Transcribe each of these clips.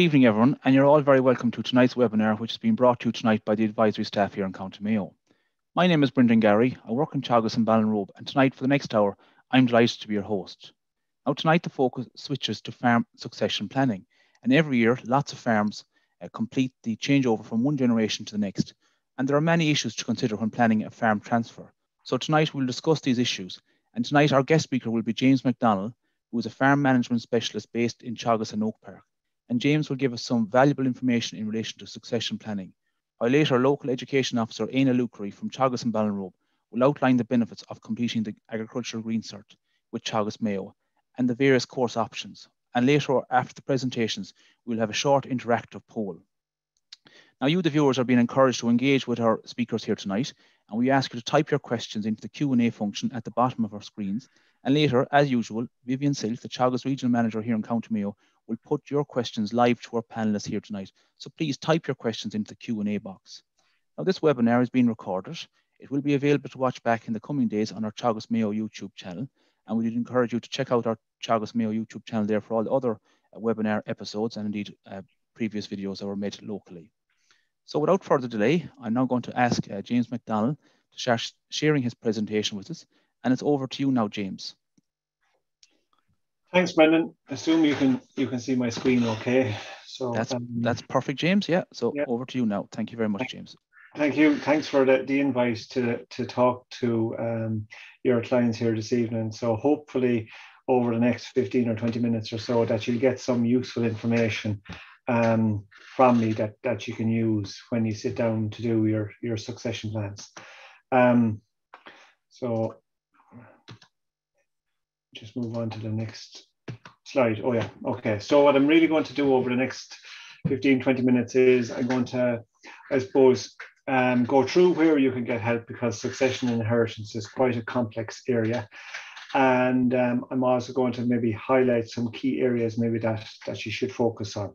evening, everyone, and you're all very welcome to tonight's webinar, which has been brought to you tonight by the advisory staff here in County Mayo. My name is Brendan Garry. I work in Teagasc and Ballinrobe, and tonight for the next hour, I'm delighted to be your host. Now, tonight the focus switches to farm succession planning, and every year, lots of farms uh, complete the changeover from one generation to the next, and there are many issues to consider when planning a farm transfer. So tonight we'll discuss these issues, and tonight our guest speaker will be James McDonnell, who is a farm management specialist based in Teagasc and Oakpark. And James will give us some valuable information in relation to succession planning, while later local education officer Eanna Loughrey from Teagasc and Ballinrobe will outline the benefits of completing the agricultural green cert with Teagasc Mayo and the various course options. And later, after the presentations, we'll have a short interactive poll. Now, you, the viewers, are being encouraged to engage with our speakers here tonight, and we ask you to type your questions into the Q&A function at the bottom of our screens. And later, as usual, Vivian Silke, the Teagasc Regional Manager here in County Mayo, will put your questions live to our panelists here tonight. So please type your questions into the Q&A box. Now this webinar is being recorded. It will be available to watch back in the coming days on our Teagasc Mayo YouTube channel. And we'd encourage you to check out our Teagasc Mayo YouTube channel there for all the other uh, webinar episodes and indeed uh, previous videos that were made locally. So without further delay, I'm now going to ask uh, James McDonnell to share sharing his presentation with us. And it's over to you now, James. Thanks, Brendan. I assume you can you can see my screen okay. So that's um, that's perfect, James. Yeah. So yeah. over to you now. Thank you very much, James. Thank you. Thanks for the, the invite to to talk to um, your clients here this evening. So hopefully over the next 15 or 20 minutes or so that you'll get some useful information um, from me that, that you can use when you sit down to do your, your succession plans. Um, so just move on to the next slide. Oh yeah, okay. So what I'm really going to do over the next 15, 20 minutes is I'm going to, I suppose, um, go through where you can get help because succession and inheritance is quite a complex area. And um, I'm also going to maybe highlight some key areas maybe that, that you should focus on.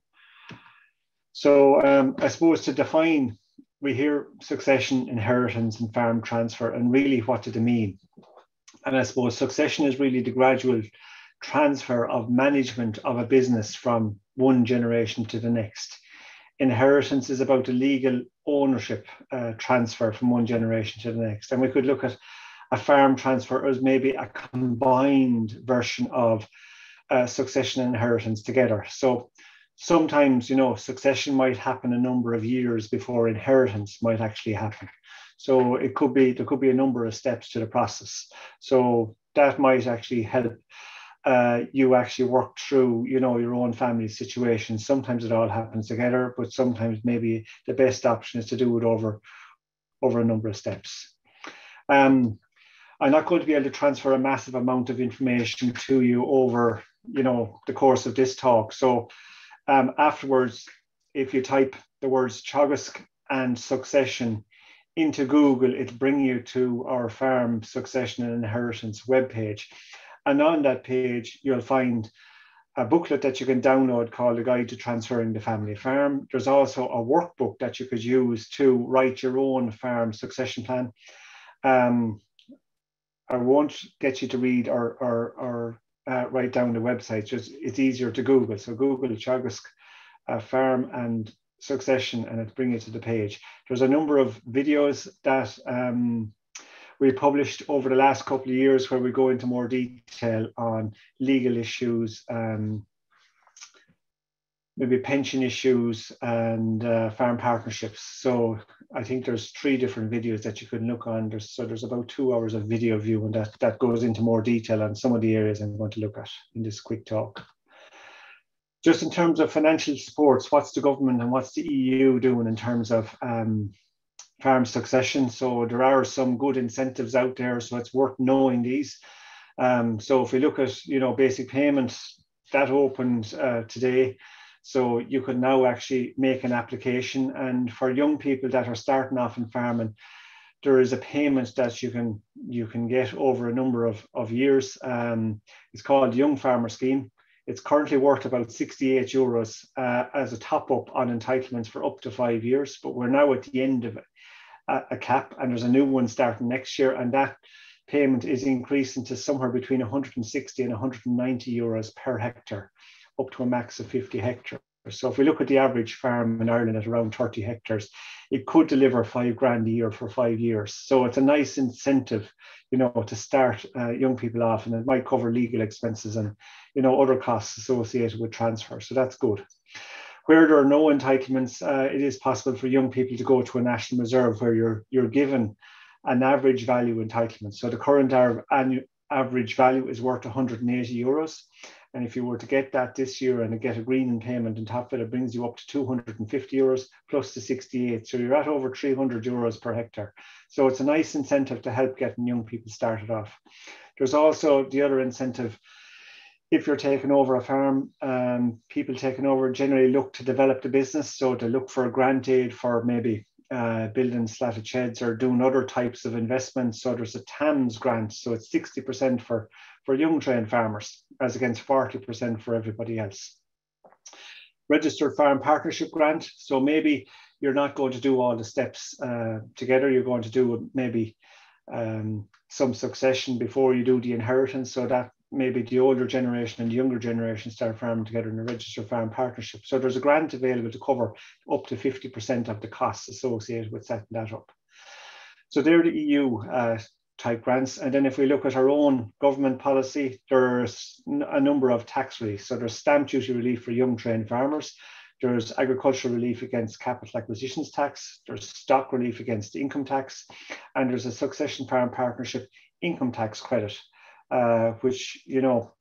So um, I suppose to define, we hear succession, inheritance, and farm transfer, and really what do they mean? And I suppose succession is really the gradual transfer of management of a business from one generation to the next. Inheritance is about the legal ownership uh, transfer from one generation to the next. And we could look at a farm transfer as maybe a combined version of uh, succession and inheritance together. So sometimes, you know, succession might happen a number of years before inheritance might actually happen. So it could be there could be a number of steps to the process. So that might actually help uh, you actually work through, you know, your own family situation. Sometimes it all happens together, but sometimes maybe the best option is to do it over over a number of steps. Um, I'm not going to be able to transfer a massive amount of information to you over, you know, the course of this talk. So um, afterwards, if you type the words Teagasc and succession into Google, it'll bring you to our farm succession and inheritance webpage. And on that page, you'll find a booklet that you can download called A Guide to Transferring the Family Farm. There's also a workbook that you could use to write your own farm succession plan. Um, I won't get you to read or, or, or uh, write down the website, just it's easier to Google. So Google Teagasc uh, Farm and succession and it brings you to the page. There's a number of videos that um, we published over the last couple of years where we go into more detail on legal issues, um, maybe pension issues and uh, farm partnerships. So I think there's three different videos that you can look on. There's, so there's about two hours of video view and that, that goes into more detail on some of the areas I'm going to look at in this quick talk just in terms of financial supports, what's the government and what's the EU doing in terms of um, farm succession? So there are some good incentives out there, so it's worth knowing these. Um, so if we look at you know basic payments, that opened uh, today. So you could now actually make an application, and for young people that are starting off in farming, there is a payment that you can you can get over a number of, of years. Um, it's called Young Farmer Scheme. It's currently worth about 68 euros uh, as a top up on entitlements for up to five years, but we're now at the end of a, a cap and there's a new one starting next year. And that payment is increasing to somewhere between 160 and 190 euros per hectare, up to a max of 50 hectare. So if we look at the average farm in Ireland at around 30 hectares, it could deliver five grand a year for five years. So it's a nice incentive, you know, to start uh, young people off, and it might cover legal expenses and, you know, other costs associated with transfer. So that's good. Where there are no entitlements, uh, it is possible for young people to go to a national reserve where you're you're given an average value entitlement. So the current average value is worth 180 euros. And if you were to get that this year and get a green payment on top of it, it brings you up to 250 euros plus the 68. So you're at over 300 euros per hectare. So it's a nice incentive to help getting young people started off. There's also the other incentive. If you're taking over a farm, um, people taking over generally look to develop the business. So to look for a grant aid for maybe uh, building slatted sheds or doing other types of investments. So there's a TAMS grant. So it's 60% for for young trained farmers as against 40% for everybody else. Registered Farm Partnership Grant. So maybe you're not going to do all the steps uh, together. You're going to do maybe um, some succession before you do the inheritance. So that maybe the older generation and the younger generation start farming together in a registered farm partnership. So there's a grant available to cover up to 50% of the costs associated with setting that up. So there the EU uh, type grants. And then if we look at our own government policy, there's a number of tax relief. So there's stamp duty relief for young trained farmers. There's agricultural relief against capital acquisitions tax. There's stock relief against income tax. And there's a succession farm partnership income tax credit, uh, which, you know,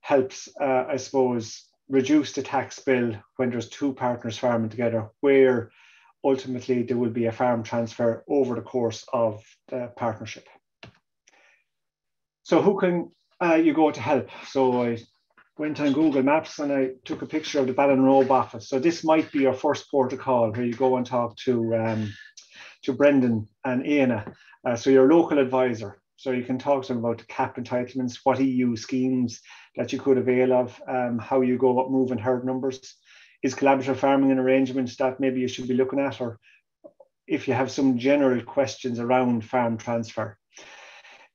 helps, uh, I suppose, reduce the tax bill when there's two partners farming together, where ultimately there will be a farm transfer over the course of the partnership. So who can uh, you go to help? So I went on Google Maps and I took a picture of the Ballinrobe office. So this might be your first port of call where you go and talk to um, to Brendan and Eanna. Uh, so your local advisor. So you can talk to them about the cap entitlements, what EU schemes that you could avail of, um, how you go about moving herd numbers. Is collaborative farming an arrangement that maybe you should be looking at, or if you have some general questions around farm transfer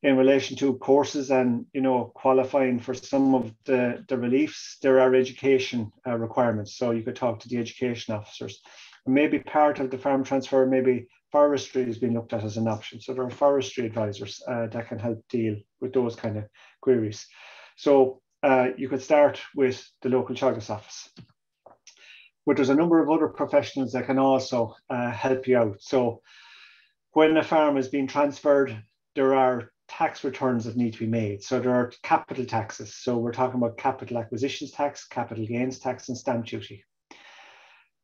in relation to courses and you know qualifying for some of the, the reliefs there are education uh, requirements. So you could talk to the education officers. Maybe part of the farm transfer maybe forestry is being looked at as an option. So there are forestry advisors uh, that can help deal with those kind of queries. So uh, you could start with the local Teagasc office. But there's a number of other professionals that can also uh, help you out. So when a farm is being transferred there are tax returns that need to be made. So there are capital taxes. So we're talking about capital acquisitions tax, capital gains tax, and stamp duty.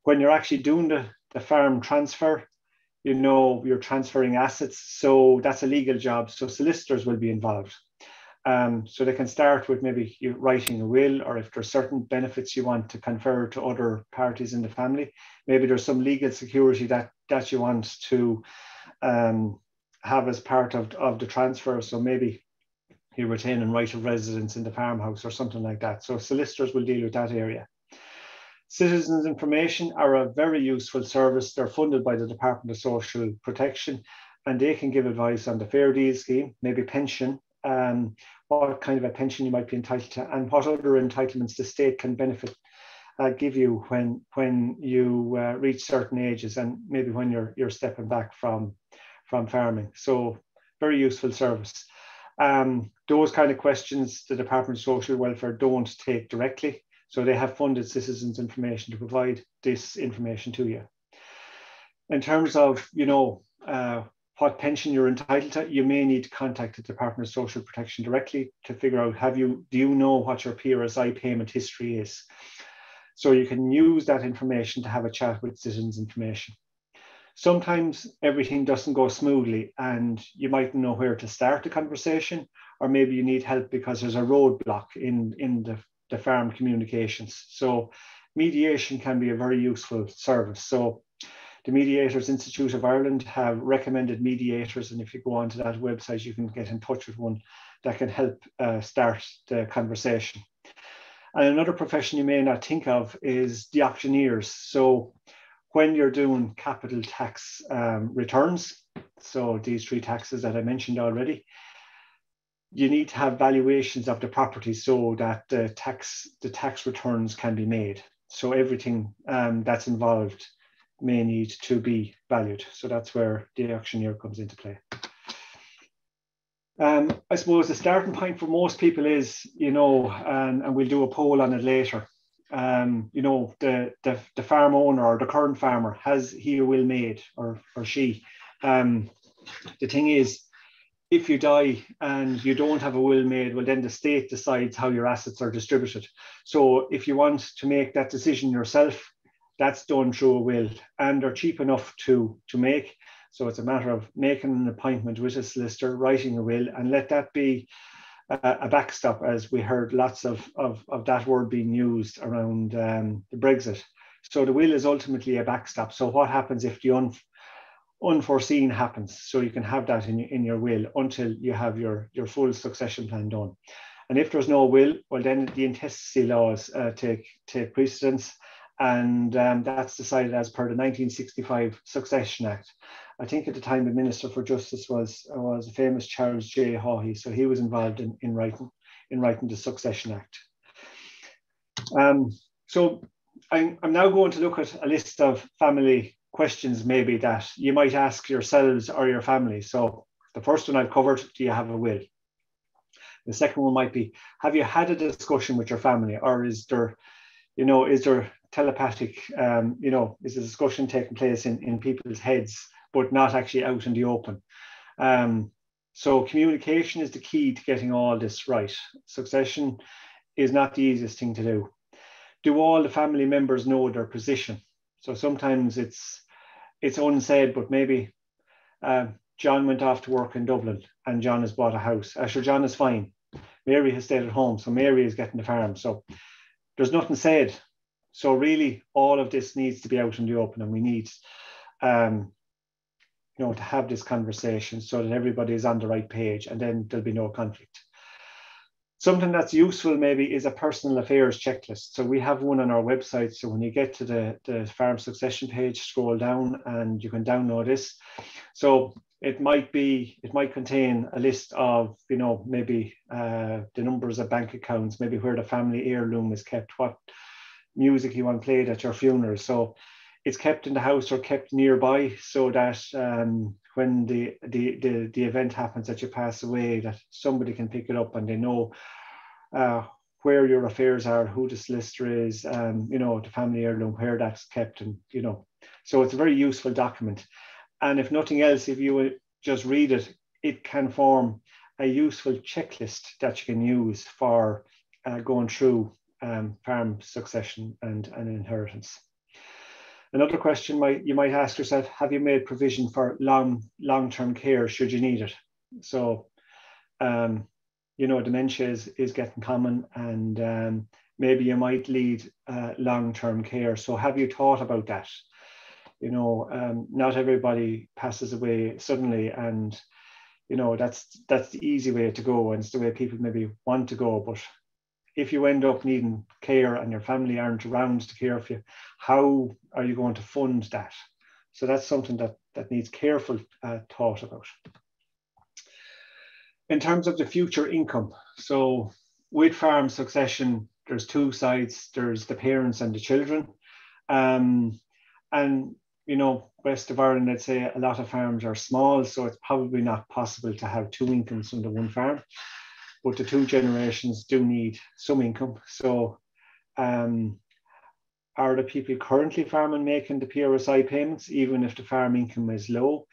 When you're actually doing the, the farm transfer, you know you're transferring assets. So that's a legal job. So solicitors will be involved. Um, so they can start with maybe writing a will, or if there's certain benefits you want to confer to other parties in the family, maybe there's some legal security that that you want to um, have as part of, of the transfer. So maybe you retain and right of residence in the farmhouse or something like that. So solicitors will deal with that area. Citizens information are a very useful service. They're funded by the Department of Social Protection and they can give advice on the fair deal scheme, maybe pension, um, what kind of a pension you might be entitled to, and what other entitlements the state can benefit uh, give you when when you uh, reach certain ages and maybe when you're you're stepping back from from farming. So very useful service. Um, those kind of questions the Department of Social Welfare don't take directly. So they have funded citizens information to provide this information to you. In terms of, you know, uh, what pension you're entitled to, you may need to contact the Department of Social Protection directly to figure out, have you, do you know what your PRSI payment history is? So you can use that information to have a chat with citizens information sometimes everything doesn't go smoothly and you might know where to start the conversation or maybe you need help because there's a roadblock in in the, the farm communications. So mediation can be a very useful service. So the mediators institute of ireland have recommended mediators and if you go onto that website you can get in touch with one that can help uh, start the conversation. And another profession you may not think of is the auctioneers. So when you're doing capital tax um, returns, so these three taxes that I mentioned already, you need to have valuations of the property so that the tax the tax returns can be made. So everything um, that's involved may need to be valued. So that's where the auctioneer comes into play. Um, I suppose the starting point for most people is, you know, and, and we'll do a poll on it later. Um, you know, the, the, the farm owner or the current farmer has he or will made or, or she. Um, the thing is, if you die and you don't have a will made, well, then the state decides how your assets are distributed. So if you want to make that decision yourself, that's done through a will and are cheap enough to, to make. So it's a matter of making an appointment with a solicitor, writing a will, and let that be a, backstop, as we heard lots of, of, of that word being used around um, the Brexit. So the will is ultimately a backstop. So what happens if the un, unforeseen happens? So you can have that in, in your will until you have your, your full succession plan done. And if there's no will, well, then the intestacy laws uh, take, take precedence and um, that's decided as per the 1965 Succession Act. I think at the time the Minister for Justice was was a famous Charles J. Haughey, so he was involved in, in writing in writing the Succession Act. Um, so I'm, I'm now going to look at a list of family questions maybe that you might ask yourselves or your family. So the first one I've covered, do you have a will? The second one might be, have you had a discussion with your family or is there, you know, is there telepathic, um, you know, is a discussion taking place in, in people's heads, but not actually out in the open. Um, so communication is the key to getting all this right. Succession is not the easiest thing to do. Do all the family members know their position? So sometimes it's it's unsaid, but maybe uh, John went off to work in Dublin and John has bought a house. Actually, John is fine. Mary has stayed at home, so Mary is getting the farm. So there's nothing said so really, all of this needs to be out in the open, and we need, um, you know, to have this conversation so that everybody is on the right page, and then there'll be no conflict. Something that's useful maybe is a personal affairs checklist. So we have one on our website. So when you get to the, the farm succession page, scroll down and you can download this. So it might be, it might contain a list of, you know, maybe uh, the numbers of bank accounts, maybe where the family heirloom is kept, what music you want played at your funeral. So it's kept in the house or kept nearby so that um, when the, the, the, the event happens that you pass away, that somebody can pick it up and they know uh, where your affairs are, who the solicitor is, um, you know, the family heirloom, where that's kept, and you know. So it's a very useful document. And if nothing else, if you just read it, it can form a useful checklist that you can use for uh, going through um, farm succession and, and inheritance. Another question might you might ask yourself: Have you made provision for long long term care should you need it? So, um, you know, dementia is, is getting common, and um, maybe you might lead uh, long term care. So, have you thought about that? You know, um, not everybody passes away suddenly, and you know that's that's the easy way to go, and it's the way people maybe want to go. But if you end up needing care and your family aren't around to care for you, how are you going to fund that? So that's something that, that needs careful uh, thought about. In terms of the future income, so with farm succession, there's two sides. There's the parents and the children. Um, and, you know, west of Ireland, I'd say a lot of farms are small, so it's probably not possible to have two incomes from the one farm but the two generations do need some income. So, um, are the people currently farming making the PRSI payments, even if the farm income is low?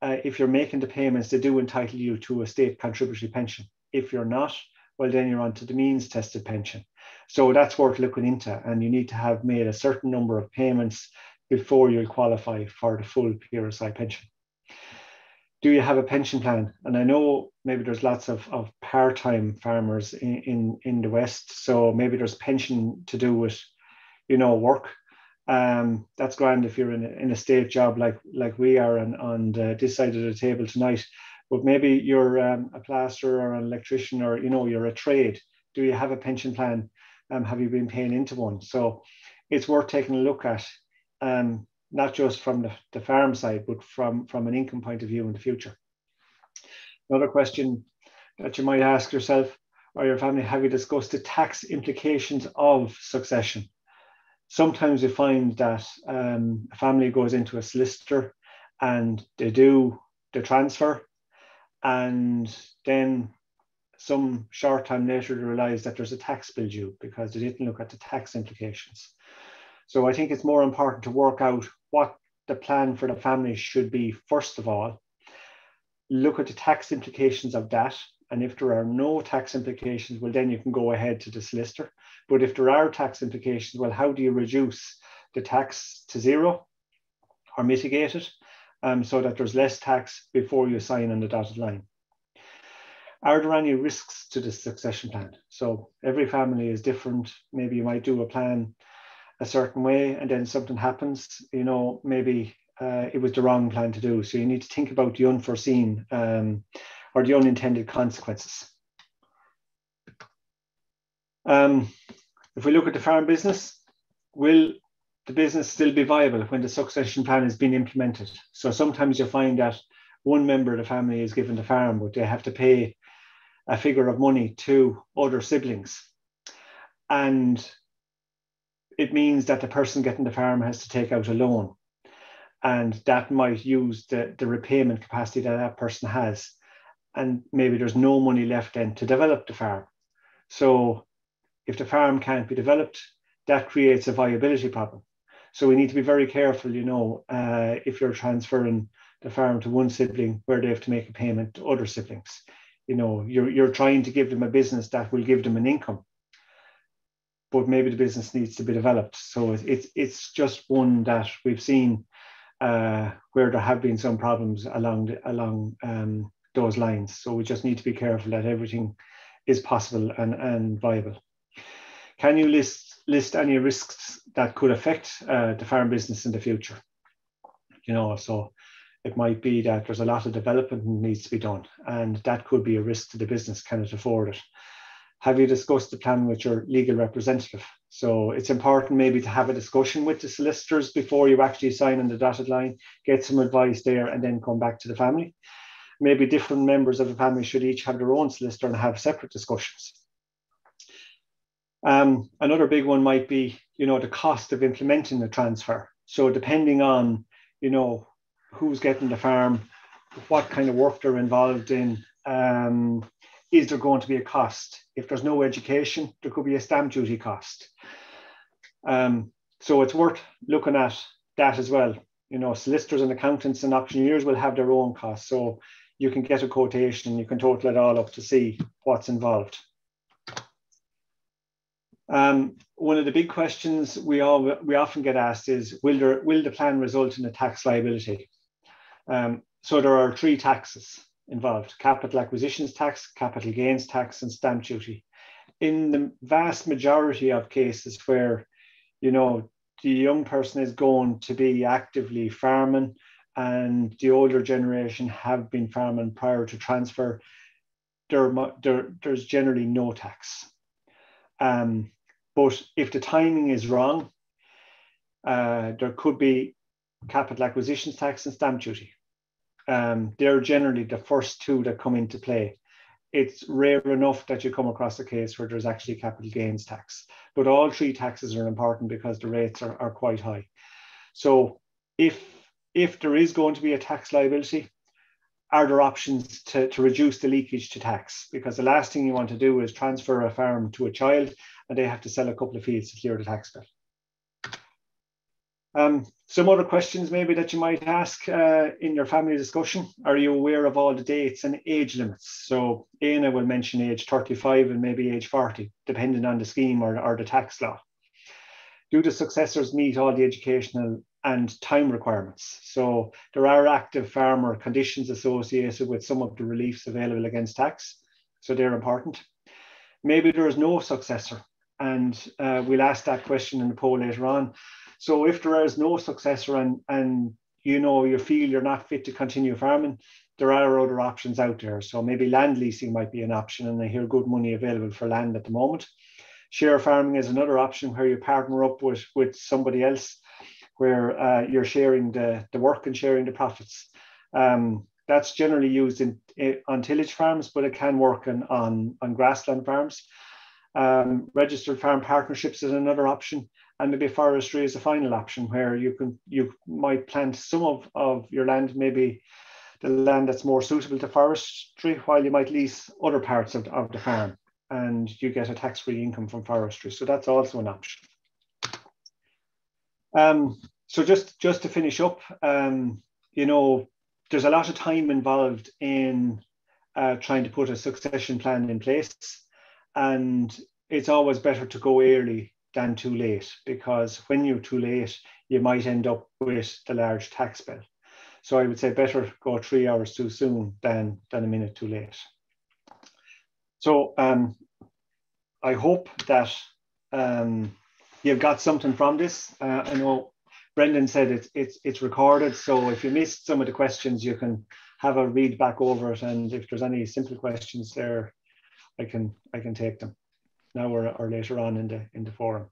Uh, if you're making the payments, they do entitle you to a state contributory pension. If you're not, well, then you're onto the means tested pension. So that's worth looking into, and you need to have made a certain number of payments before you'll qualify for the full PRSI pension do you have a pension plan? And I know maybe there's lots of, of part-time farmers in, in, in the West. So maybe there's pension to do with, you know, work. Um, that's grand if you're in a, in a state job like like we are on, on the, this side of the table tonight. But maybe you're um, a plasterer or an electrician or, you know, you're a trade. Do you have a pension plan? Um, have you been paying into one? So it's worth taking a look at. Um, not just from the, the farm side, but from, from an income point of view in the future. Another question that you might ask yourself or your family, have you discussed the tax implications of succession? sometimes we find that um, a family goes into a solicitor and they do the transfer and then some short time later they realize that there's a tax bill due because they didn't look at the tax implications. So I think it's more important to work out what the plan for the family should be first of all. Look at the tax implications of that. And if there are no tax implications, well, then you can go ahead to the solicitor. But if there are tax implications, well, how do you reduce the tax to zero or mitigate it um, so that there's less tax before you sign on the dotted line? Are there any risks to the succession plan? So every family is different. Maybe you might do a plan a certain way and then something happens, you know, maybe uh, it was the wrong plan to do. So you need to think about the unforeseen um, or the unintended consequences. Um, if we look at the farm business, will the business still be viable when the succession plan has been implemented? So sometimes you find that one member of the family is given the farm, but they have to pay a figure of money to other siblings. And it means that the person getting the farm has to take out a loan. And that might use the, the repayment capacity that that person has. And maybe there's no money left then to develop the farm. So if the farm can't be developed, that creates a viability problem. So we need to be very careful, you know, uh, if you're transferring the farm to one sibling where they have to make a payment to other siblings. You know, you're, you're trying to give them a business that will give them an income but maybe the business needs to be developed. So it's it's just one that we've seen uh, where there have been some problems along the, along um, those lines. So we just need to be careful that everything is possible and, and viable. Can you list list any risks that could affect uh, the farm business in the future? You know, so it might be that there's a lot of development needs to be done, and that could be a risk to the business. Can it afford it? have you discussed the plan with your legal representative? So it's important maybe to have a discussion with the solicitors before you actually sign on the dotted line, get some advice there, and then come back to the family. Maybe different members of the family should each have their own solicitor and have separate discussions. Um, another big one might be, you know, the cost of implementing the transfer. So depending on, you know, who's getting the farm, what kind of work they're involved in, um, is there going to be a cost? If there's no education, there could be a stamp duty cost. Um, so it's worth looking at that as well. You know, solicitors and accountants and auctioneers will have their own costs. So you can get a quotation, you can total it all up to see what's involved. Um, one of the big questions we all we often get asked is, will there will the plan result in a tax liability? Um, so there are three taxes involved capital acquisitions tax, capital gains tax, and stamp duty. In the vast majority of cases where, you know, the young person is going to be actively farming and the older generation have been farming prior to transfer, there, there, there's generally no tax. Um, but if the timing is wrong, uh, there could be capital acquisitions tax and stamp duty um, they're generally the first two that come into play. It's rare enough that you come across a case where there's actually capital gains tax, but all three taxes are important because the rates are, are quite high. So if if there is going to be a tax liability, are there options to, to reduce the leakage to tax? Because the last thing you want to do is transfer a farm to a child and they have to sell a couple of fields to clear the tax bill. Um, some other questions maybe that you might ask uh, in your family discussion. Are you aware of all the dates and age limits? So Eanna will mention age 35 and maybe age 40, depending on the scheme or, or the tax law. Do the successors meet all the educational and time requirements? So there are active farmer conditions associated with some of the reliefs available against tax. So they're important. Maybe there is no successor. And uh, we'll ask that question in the poll later on. So if there is no successor and, and you know you feel you're not fit to continue farming, there are other options out there. So maybe land leasing might be an option, and I hear good money available for land at the moment. Share farming is another option where you partner up with, with somebody else, where uh, you're sharing the, the work and sharing the profits. Um, that's generally used in, in, on tillage farms, but it can work on, on, on grassland farms. Um, registered farm partnerships is another option, and maybe forestry is a final option where you can you might plant some of, of your land, maybe the land that's more suitable to forestry, while you might lease other parts of, of the farm and you get a tax-free income from forestry. So that's also an option. Um, so just, just to finish up, um, you know, there's a lot of time involved in uh, trying to put a succession plan in place. And it's always better to go early than too late because when you're too late, you might end up with the large tax bill. So I would say better go three hours too soon than, than a minute too late. So um, I hope that um, you've got something from this. Uh, I know Brendan said it's, it's, it's recorded, so if you missed some of the questions, you can have a read back over it. And if there's any simple questions there, I can I can take them now or, or later on in the in the forum.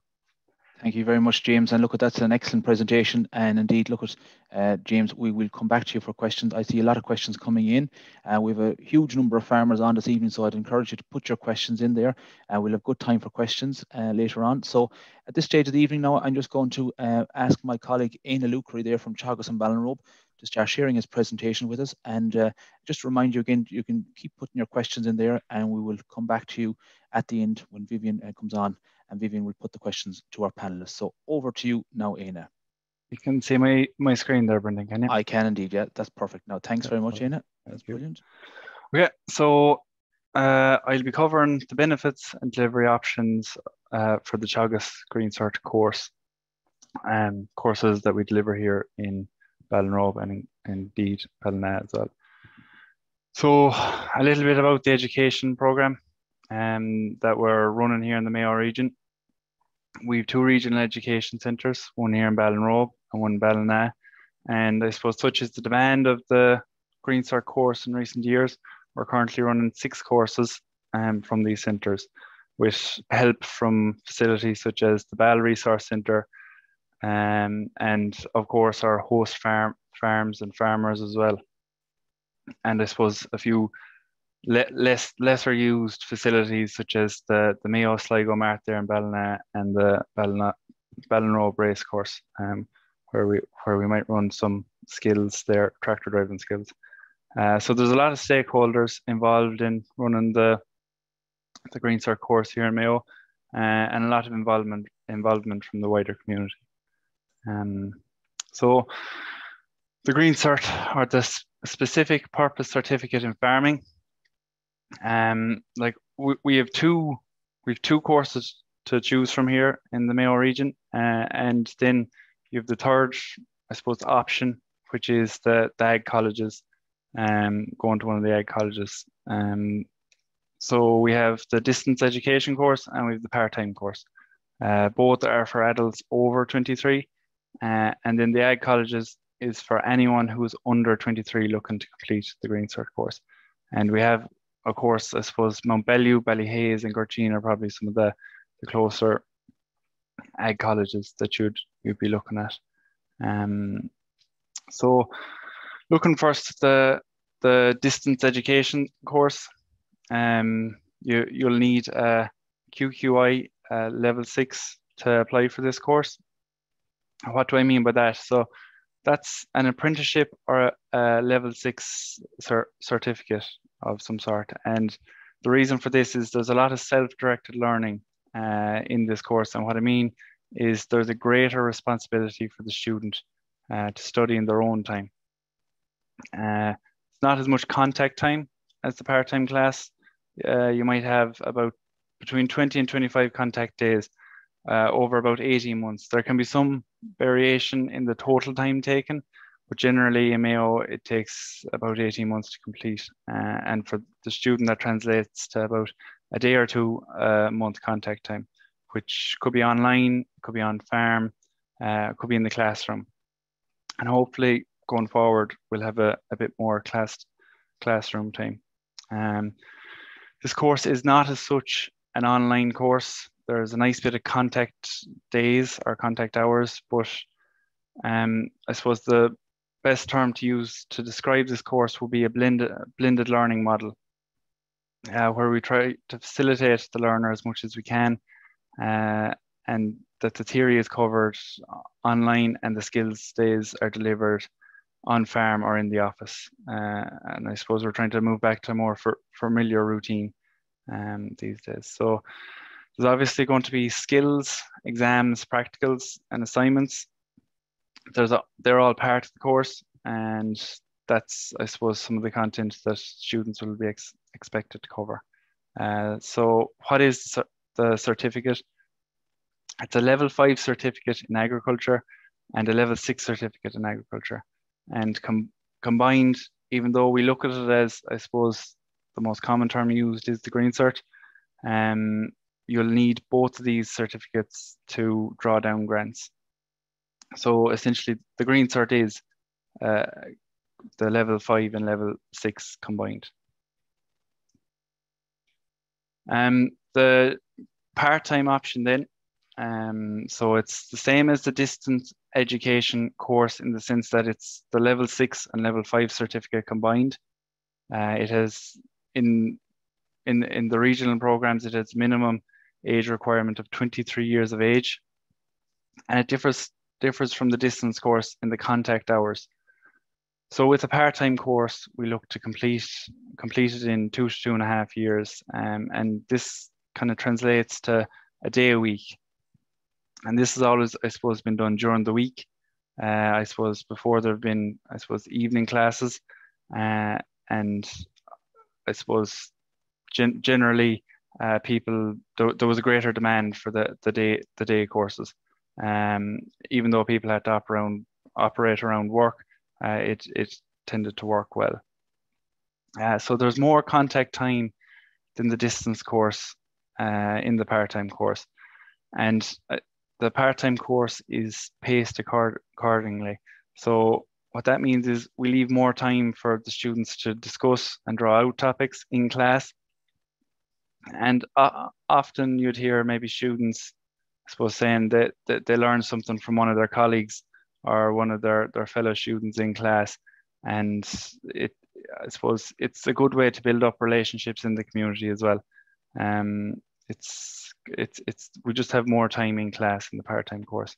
Thank you very much, James. And look, at that's an excellent presentation. And indeed, look at uh, James, we will come back to you for questions. I see a lot of questions coming in. Uh, we have a huge number of farmers on this evening, so I'd encourage you to put your questions in there. Uh, we'll have good time for questions uh, later on. So at this stage of the evening now, I'm just going to uh, ask my colleague Eanna Loughrey there from Teagasc and Ballinrobe to start sharing his presentation with us. And uh, just remind you again, you can keep putting your questions in there and we will come back to you at the end when Vivian comes on and Vivian will put the questions to our panelists. So over to you now, Eanna. You can see my, my screen there, Brendan, can you? I can indeed, yeah, that's perfect. Now, thanks very much, Eanna. That's brilliant. Okay, so uh, I'll be covering the benefits and delivery options uh, for the Teagasc Green Cert course and um, courses that we deliver here in Ballinrobe and in, indeed Ballina as well. So a little bit about the education program um, that we're running here in the Mayo region we have two regional education centres, one here in Ballinrobe and one in Ballina. And I suppose such is the demand of the Green Cert course in recent years. We're currently running six courses um, from these centres with help from facilities such as the Ball Resource Centre um, and of course our host farm farms and farmers as well. And I suppose a few le less lesser used facilities such as the the Mayo Sligo Mart there in Ballina and the Ballina Ballinrobe race course, um, where we where we might run some skills there, tractor driving skills. Uh, so there's a lot of stakeholders involved in running the the Green Cert course here in Mayo, uh, and a lot of involvement involvement from the wider community. Um, so the Green Cert or the specific purpose certificate in farming um, like we, we have two we have two courses to choose from here in the Mayo region, uh, and then you have the third, I suppose, option, which is the, the ag colleges, um, going to one of the ag colleges. Um, so we have the distance education course and we have the part-time course. Uh, both are for adults over 23, uh, and then the ag colleges is for anyone who is under 23 looking to complete the Green Cert course. And we have of course, I suppose Mountbellew, Ballyhaise, and Gurteen are probably some of the, the closer ag colleges that you'd you'd be looking at. Um, so, looking first the the distance education course, um, you you'll need a QQI uh, level six to apply for this course. What do I mean by that? So, that's an apprenticeship or a, a level six cert certificate of some sort. And the reason for this is there's a lot of self-directed learning uh, in this course. And what I mean is there's a greater responsibility for the student uh, to study in their own time. Uh, it's not as much contact time as the part-time class. Uh, you might have about between 20 and 25 contact days uh, over about 18 months. There can be some variation in the total time taken, but generally in Mayo, it takes about 18 months to complete. Uh, and for the student, that translates to about a day or two a month contact time, which could be online, could be on farm, uh, could be in the classroom. And hopefully going forward, we'll have a, a bit more class classroom time. Um, this course is not as such an online course. There's a nice bit of contact days or contact hours, but um, I suppose the best term to use to describe this course will be a blended, blended learning model, uh, where we try to facilitate the learner as much as we can. Uh, and that the theory is covered online and the skills days are delivered on farm or in the office. Uh, and I suppose we're trying to move back to a more familiar routine um, these days. So there's obviously going to be skills, exams, practicals, and assignments. There's a, they're all part of the course, and that's I suppose some of the content that students will be ex expected to cover. Uh, so what is the certificate? It's a level five certificate in agriculture and a level six certificate in agriculture. And com combined, even though we look at it as, I suppose, the most common term used is the Green Cert, um, you'll need both of these certificates to draw down grants. So essentially, the Green Cert is uh, the level five and level six combined. Um, the part-time option then, um, so it's the same as the distance education course in the sense that it's the level six and level five certificate combined. Uh, it has in in in the regional programs it has minimum age requirement of 23 years of age, and it differs differs from the distance course in the contact hours. So with a part-time course, we look to complete complete it in two to two and a half years, um, and this kind of translates to a day a week. And this has always, I suppose, been done during the week. Uh, I suppose before there have been, I suppose, evening classes, uh, and I suppose gen generally uh, people there, there was a greater demand for the the day the day courses. Um, even though people had to operate around operate around work, uh, it, it tended to work well. Uh, so there's more contact time than the distance course uh, in the part-time course. And uh, the part-time course is paced accord accordingly. So what that means is we leave more time for the students to discuss and draw out topics in class. And uh, often you'd hear maybe students, I suppose, saying that, that they learned something from one of their colleagues or one of their, their fellow students in class. And it, I suppose it's a good way to build up relationships in the community as well. Um, it's, it's, it's, we just have more time in class in the part-time course.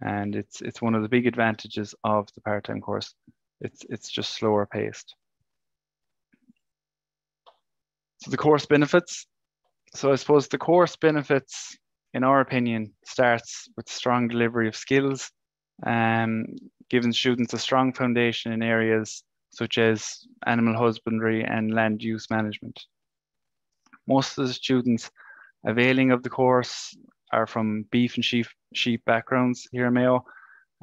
And it's, it's one of the big advantages of the part-time course. It's, it's just slower paced. So the course benefits. So I suppose the course benefits, in our opinion, starts with strong delivery of skills um, giving students a strong foundation in areas such as animal husbandry and land use management. Most of the students availing of the course are from beef and sheep, sheep backgrounds here in Mayo,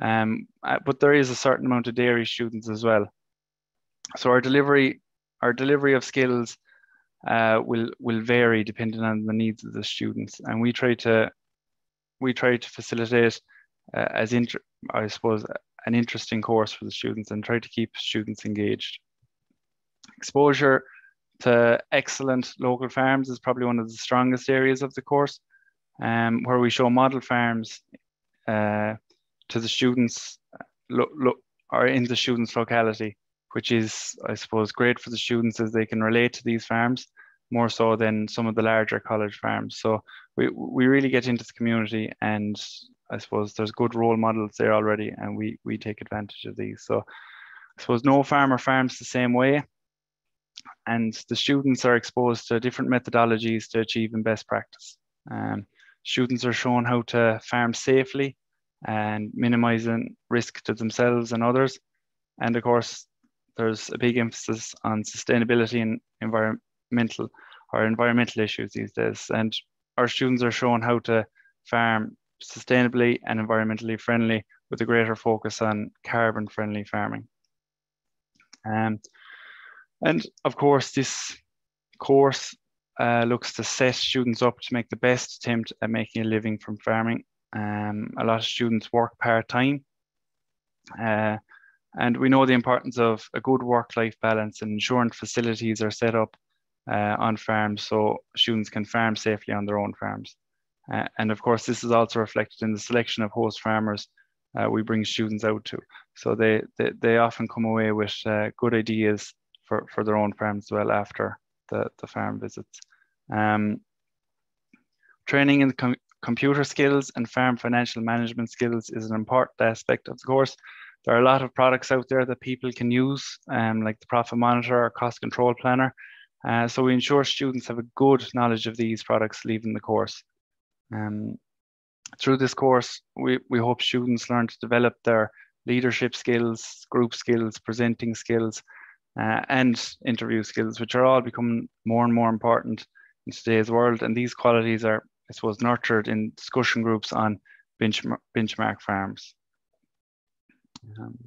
um, uh, but there is a certain amount of dairy students as well. So our delivery, our delivery of skills uh, will will vary depending on the needs of the students, and we try to we try to facilitate uh, as inter- I suppose an interesting course for the students and try to keep students engaged. Exposure to excellent local farms is probably one of the strongest areas of the course, um, where we show model farms uh, to the students lo- lo- or in the students' locality, which is, I suppose, great for the students as they can relate to these farms more so than some of the larger college farms. So we, we really get into the community and I suppose there's good role models there already, and we we take advantage of these. So I suppose no farmer farms the same way, and the students are exposed to different methodologies to achieve achieving best practice. Um, students are shown how to farm safely and minimizing risk to themselves and others. And of course, there's a big emphasis on sustainability and environmental or environmental issues these days. And our students are shown how to farm sustainably and environmentally friendly with a greater focus on carbon friendly farming. Um, and of course, this course uh, looks to set students up to make the best attempt at making a living from farming. Um, a lot of students work part-time. Uh, and we know the importance of a good work-life balance and ensuring facilities are set up uh, on farms so students can farm safely on their own farms. Uh, and of course, this is also reflected in the selection of host farmers uh, we bring students out to. So they, they, they often come away with uh, good ideas for, for their own farms as well after the, the farm visits. Um, training in com computer skills and farm financial management skills is an important aspect of the course. There are a lot of products out there that people can use, um, like the Profit Monitor or Cost Control Planner. Uh, so we ensure students have a good knowledge of these products leaving the course. Um, through this course, we, we hope students learn to develop their leadership skills, group skills, presenting skills, uh, and interview skills, which are all becoming more and more important in today's world. And these qualities are, I suppose, nurtured in discussion groups on benchmark, benchmark farms. Um,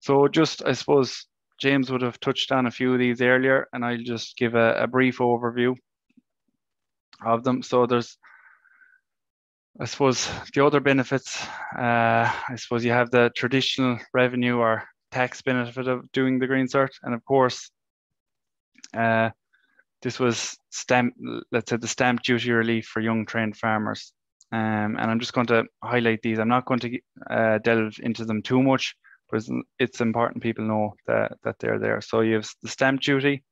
so just, I suppose, James would have touched on a few of these earlier, and I'll just give a, a brief overview of them. So there's I suppose the other benefits, uh, I suppose you have the traditional revenue or tax benefit of doing the green cert. And of course, uh, this was stamp, let's say the stamp duty relief for young trained farmers. Um, and I'm just going to highlight these. I'm not going to uh, delve into them too much, but it's, important people know that, that they're there. So you have the stamp duty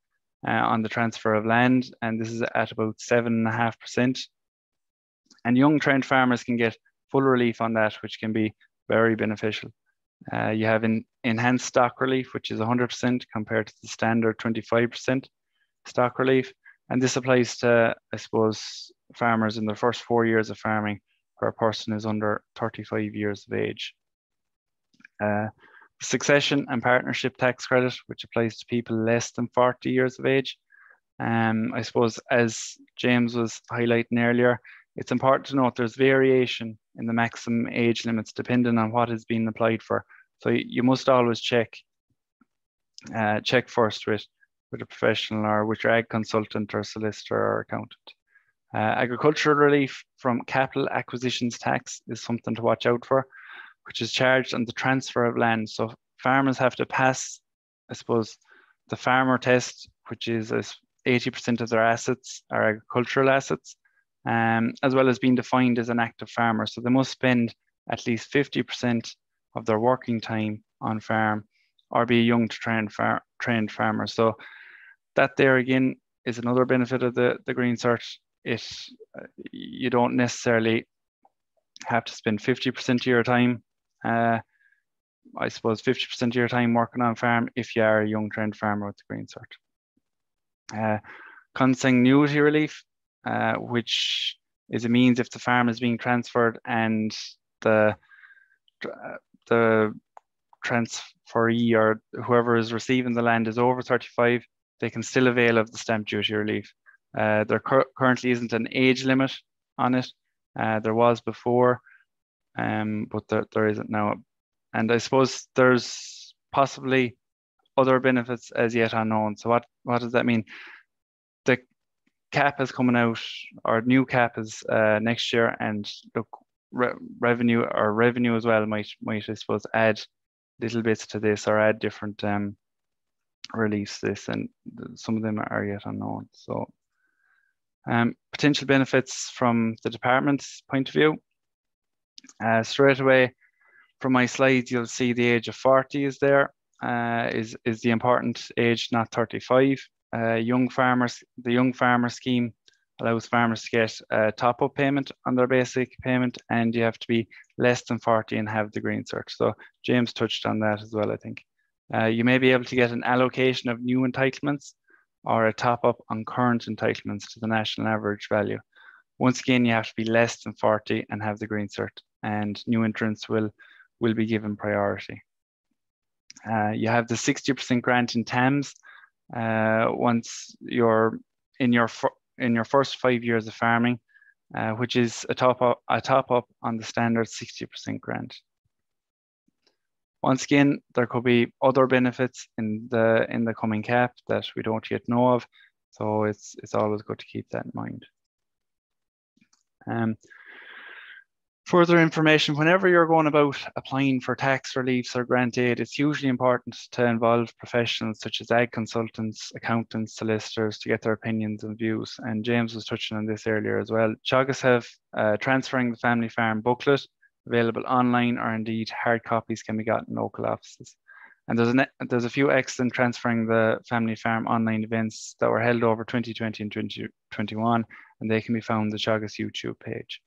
uh, on the transfer of land, and this is at about seven and a half percent and young trained farmers can get full relief on that, which can be very beneficial. Uh, you have in, enhanced stock relief, which is 100% compared to the standard 25% stock relief. And this applies to, I suppose, farmers in their first four years of farming, where a person is under 35 years of age. Uh, succession and partnership tax credit, which applies to people less than 40 years of age. Um, I suppose, as James was highlighting earlier, it's important to note there's variation in the maximum age limits depending on what is being applied for. So you must always check uh, check first with, with a professional or with your ag consultant or solicitor or accountant. Uh, agricultural relief from capital acquisitions tax is something to watch out for, which is charged on the transfer of land. So farmers have to pass, I suppose, the farmer test, which is 80% of their assets are agricultural assets um, as well as being defined as an active farmer. So they must spend at least 50% of their working time on farm or be a young to trained, far, trained farmer. So that there again is another benefit of the, the green cert. It, uh, you don't necessarily have to spend 50% of your time, uh, I suppose 50% of your time working on farm if you are a young trained farmer with the green cert. Uh, consanguinity relief, uh, which is a means if the farm is being transferred and the the transferee or whoever is receiving the land is over 35, they can still avail of the stamp duty relief. Uh, there currently isn't an age limit on it. Uh, there was before, um, but there, there isn't now. And I suppose there's possibly other benefits as yet unknown. So what, what does that mean? The cap is coming out, our new cap is uh, next year, and look, re revenue or revenue as well might might I suppose add little bits to this or add different um, release this, and some of them are yet unknown. So, um, potential benefits from the department's point of view. Uh, straight away, from my slides, you'll see the age of 40 is there. Uh, is is the important age, not 35 uh, young farmers, the young farmer scheme allows farmers to get a top up payment on their basic payment, and you have to be less than 40 and have the green cert. So James touched on that as well, I think. Uh, you may be able to get an allocation of new entitlements or a top up on current entitlements to the national average value. Once again, you have to be less than 40 and have the green cert, and new entrants will, will be given priority. Uh, you have the 60% grant in TAMS, uh, once you're in your in your first five years of farming, uh, which is a top up a top up on the standard 60% grant. Once again, there could be other benefits in the in the coming cap that we don't yet know of, so it's it's always good to keep that in mind. Um, Further information, whenever you're going about applying for tax reliefs or grant aid, it's usually important to involve professionals such as ag consultants, accountants, solicitors to get their opinions and views. And James was touching on this earlier as well. Teagasc have uh, Transferring the Family Farm booklet available online or indeed hard copies can be got in local offices. And there's, a there's a few excellent Transferring the Family Farm online events that were held over 2020 and 2021. and they can be found on the Teagasc YouTube page.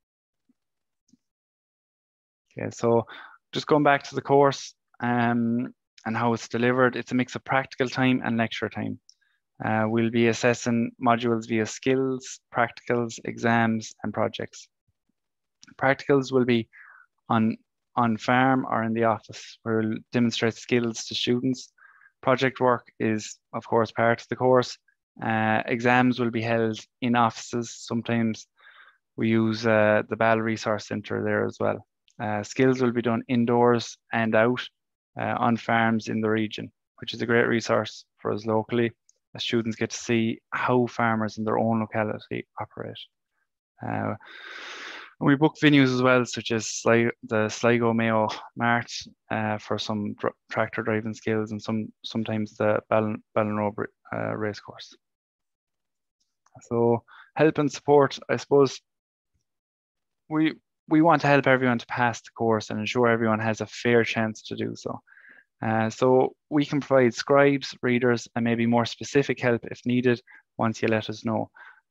Okay, so just going back to the course um, and how it's delivered, it's a mix of practical time and lecture time. Uh, we'll be assessing modules via skills, practicals, exams, and projects. Practicals will be on, on farm or in the office, where we'll demonstrate skills to students. Project work is, of course, part of the course. Uh, exams will be held in offices. Sometimes we use uh, the BAL Resource Centre there as well. Uh, skills will be done indoors and out uh, on farms in the region, which is a great resource for us locally as students get to see how farmers in their own locality operate. Uh, we book venues as well, such as Sli the Sligo Mayo Mart uh, for some dr tractor driving skills and some sometimes the Ballin Ballinrobe uh, racecourse. So help and support, I suppose we we want to help everyone to pass the course and ensure everyone has a fair chance to do so. Uh, so we can provide scribes, readers, and maybe more specific help if needed once you let us know.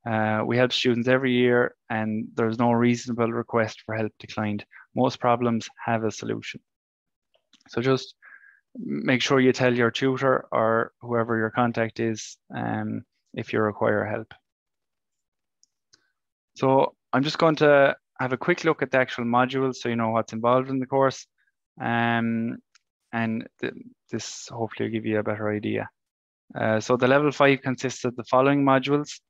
Uh, we help students every year and there's no reasonable request for help declined. Most problems have a solution. So just make sure you tell your tutor or whoever your contact is um, if you require help. So I'm just going to have a quick look at the actual modules so you know what's involved in the course. Um, and th this hopefully will give you a better idea. Uh, so the level five consists of the following modules.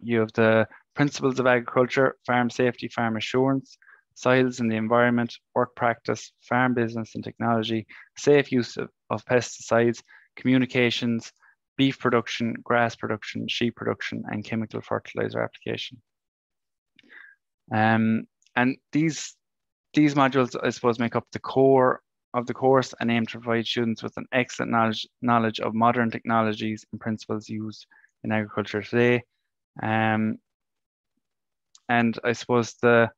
You have the principles of agriculture, farm safety, farm assurance, soils and the environment, work practice, farm business and technology, safe use of, of pesticides, communications, beef production, grass production, sheep production, and chemical fertilizer application. Um, and these these modules, I suppose, make up the core of the course and aim to provide students with an excellent knowledge, knowledge of modern technologies and principles used in agriculture today. Um, and I suppose the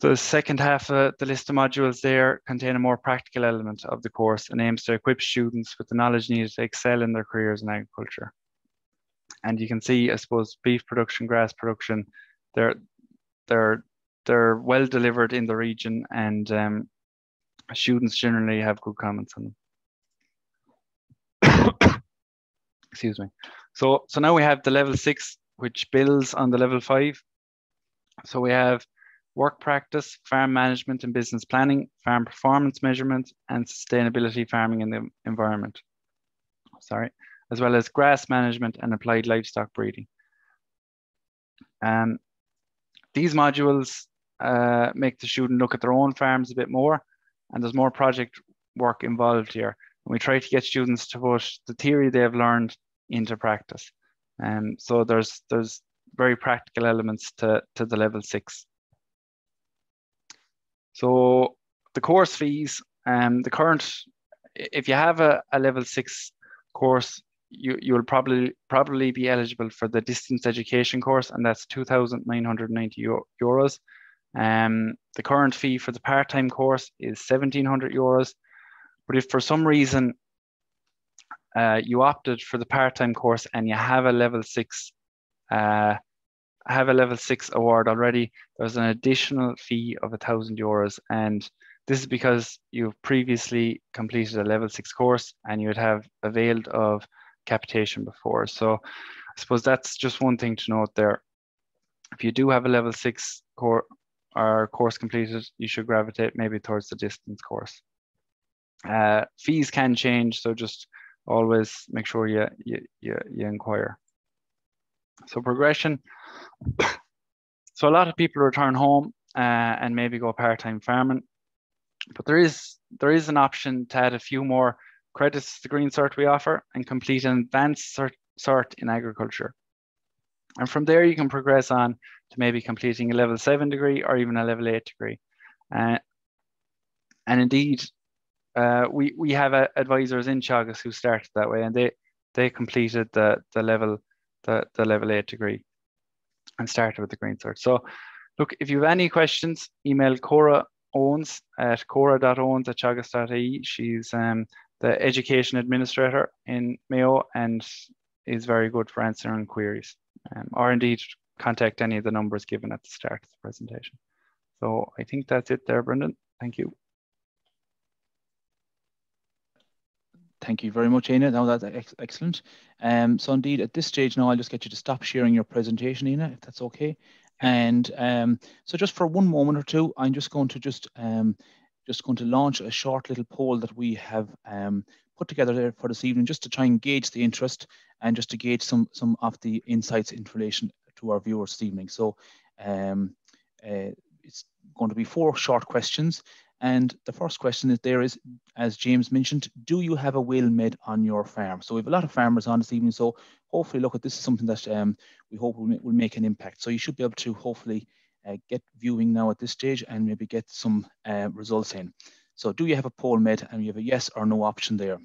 the second half of the list of modules there contain a more practical element of the course and aims to equip students with the knowledge needed to excel in their careers in agriculture. And you can see, I suppose, beef production, grass production, they're they're they're well delivered in the region and um, students generally have good comments on them. Excuse me. So, so now we have the level six, which builds on the level five. So we have work practice, farm management and business planning, farm performance measurement, and sustainability farming in the environment. Sorry, as well as grass management and applied livestock breeding. Um, these modules uh, make the student look at their own farms a bit more and there's more project work involved here. And we try to get students to put the theory they've learned into practice. And um, so there's there's very practical elements to, to the level six. So the course fees, um, the current, if you have a, a level six course, you, you will probably probably be eligible for the distance education course, and that's 2,990 euros. Um, the current fee for the part-time course is 1700 euros. But if for some reason uh, you opted for the part-time course and you have a level six, uh, have a level six award already, there's an additional fee of a thousand euros. And this is because you've previously completed a level six course and you would have availed of capitation before. So I suppose that's just one thing to note there. If you do have a level six or course completed, you should gravitate maybe towards the distance course. Uh, fees can change, so just always make sure you, you, you, you inquire. So progression. so a lot of people return home uh, and maybe go part-time farming, but there is there is an option to add a few more credits the green cert we offer and complete an advanced cert, cert in agriculture. And from there, you can progress on to maybe completing a level seven degree or even a level eight degree. Uh, and indeed, uh, we, we have uh, advisors in Teagasc who started that way and they, they completed the, the level the, the level eight degree and started with the green cert. So look, if you have any questions, email Cora Owens at cora.owens at teagasc.ie. She's um, the education administrator in Mayo and is very good for answering queries um, or indeed contact any of the numbers given at the start of the presentation. So I think that's it there, Brendan. Thank you. Thank you very much, Eanna. Now that's ex excellent. Um, so indeed, at this stage now, I'll just get you to stop sharing your presentation, Eanna, if that's okay. And um, so just for one moment or two, I'm just going to just um, just going to launch a short little poll that we have um, put together there for this evening, just to try and gauge the interest and just to gauge some some of the insights in relation to our viewers this evening. So um, uh, it's going to be four short questions. And the first question is there is, as James mentioned, do you have a will made on your farm? So we have a lot of farmers on this evening. So hopefully, look at this is something that um, we hope will, make an impact. So you should be able to hopefully get viewing now at this stage and maybe get some uh, results in. So do you have a poll med and you have a yes or no option there?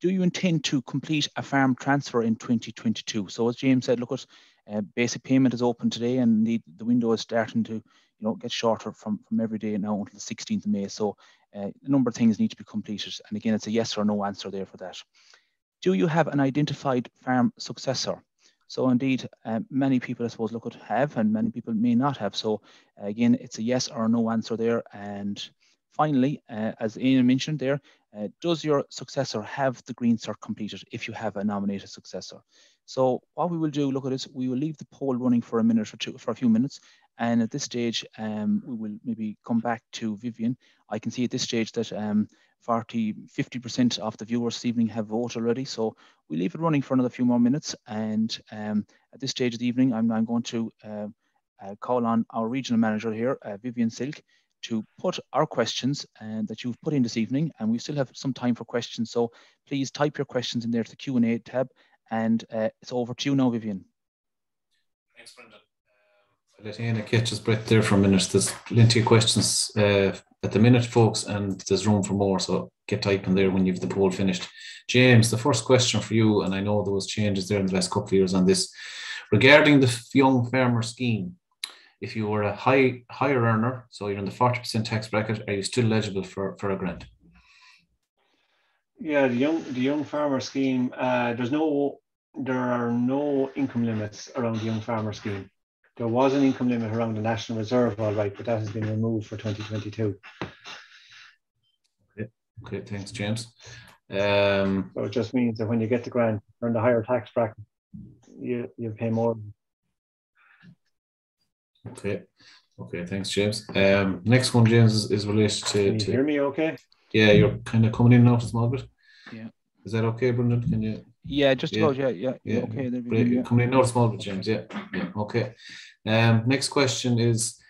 Do you intend to complete a farm transfer in 2022? So as James said, look at uh, basic payment is open today and the, the window is starting to you know, get shorter from, from every day now until the 16th of May. So uh, a number of things need to be completed. And again, it's a yes or no answer there for that. Do you have an identified farm successor? So indeed, uh, many people, I suppose, look at have, and many people may not have. So uh, again, it's a yes or no answer there. And finally, uh, as Ian mentioned there, uh, does your successor have the green cert completed if you have a nominated successor? So what we will do, look at this, we will leave the poll running for a minute or two, for a few minutes. And at this stage, um, we will maybe come back to Vivian. I can see at this stage that um, 40, 50% of the viewers this evening have voted already. So we leave it running for another few more minutes. And um, at this stage of the evening, I'm, I'm going to uh, uh, call on our regional manager here, uh, Vivian Silke, to put our questions and that you've put in this evening. And we still have some time for questions. So please type your questions in there to the Q&A tab. And uh, it's over to you now, Vivian. Thanks, Brendan. Um, let Eanna catch his breath there for a minute. There's plenty of questions uh, at the minute, folks, and there's room for more. So get typing there when you've the poll finished. James, the first question for you, and I know there was changes there in the last couple of years on this, regarding the young farmer scheme. If you were a high higher earner, so you're in the 40% tax bracket, are you still eligible for, for a grant? Yeah, the young the young farmer scheme. Uh, there's no there are no income limits around the young farmer scheme. There was an income limit around the National Reserve, all right, but that has been removed for 2022. Okay, okay thanks, James. Um, so it just means that when you get the grant, you're in the higher tax bracket, you, you pay more. Okay, okay, thanks, James. Um, next one, James, is, is related to. Can you to, hear me okay? Yeah, you're kind of coming in now a small bit. Yeah. Is that okay, Brendan? Can you? Yeah, just Yeah. about, yeah, yeah, Yeah. okay. There we go, Coming in now a small bit, James. Yeah, yeah. Okay. Um, next question is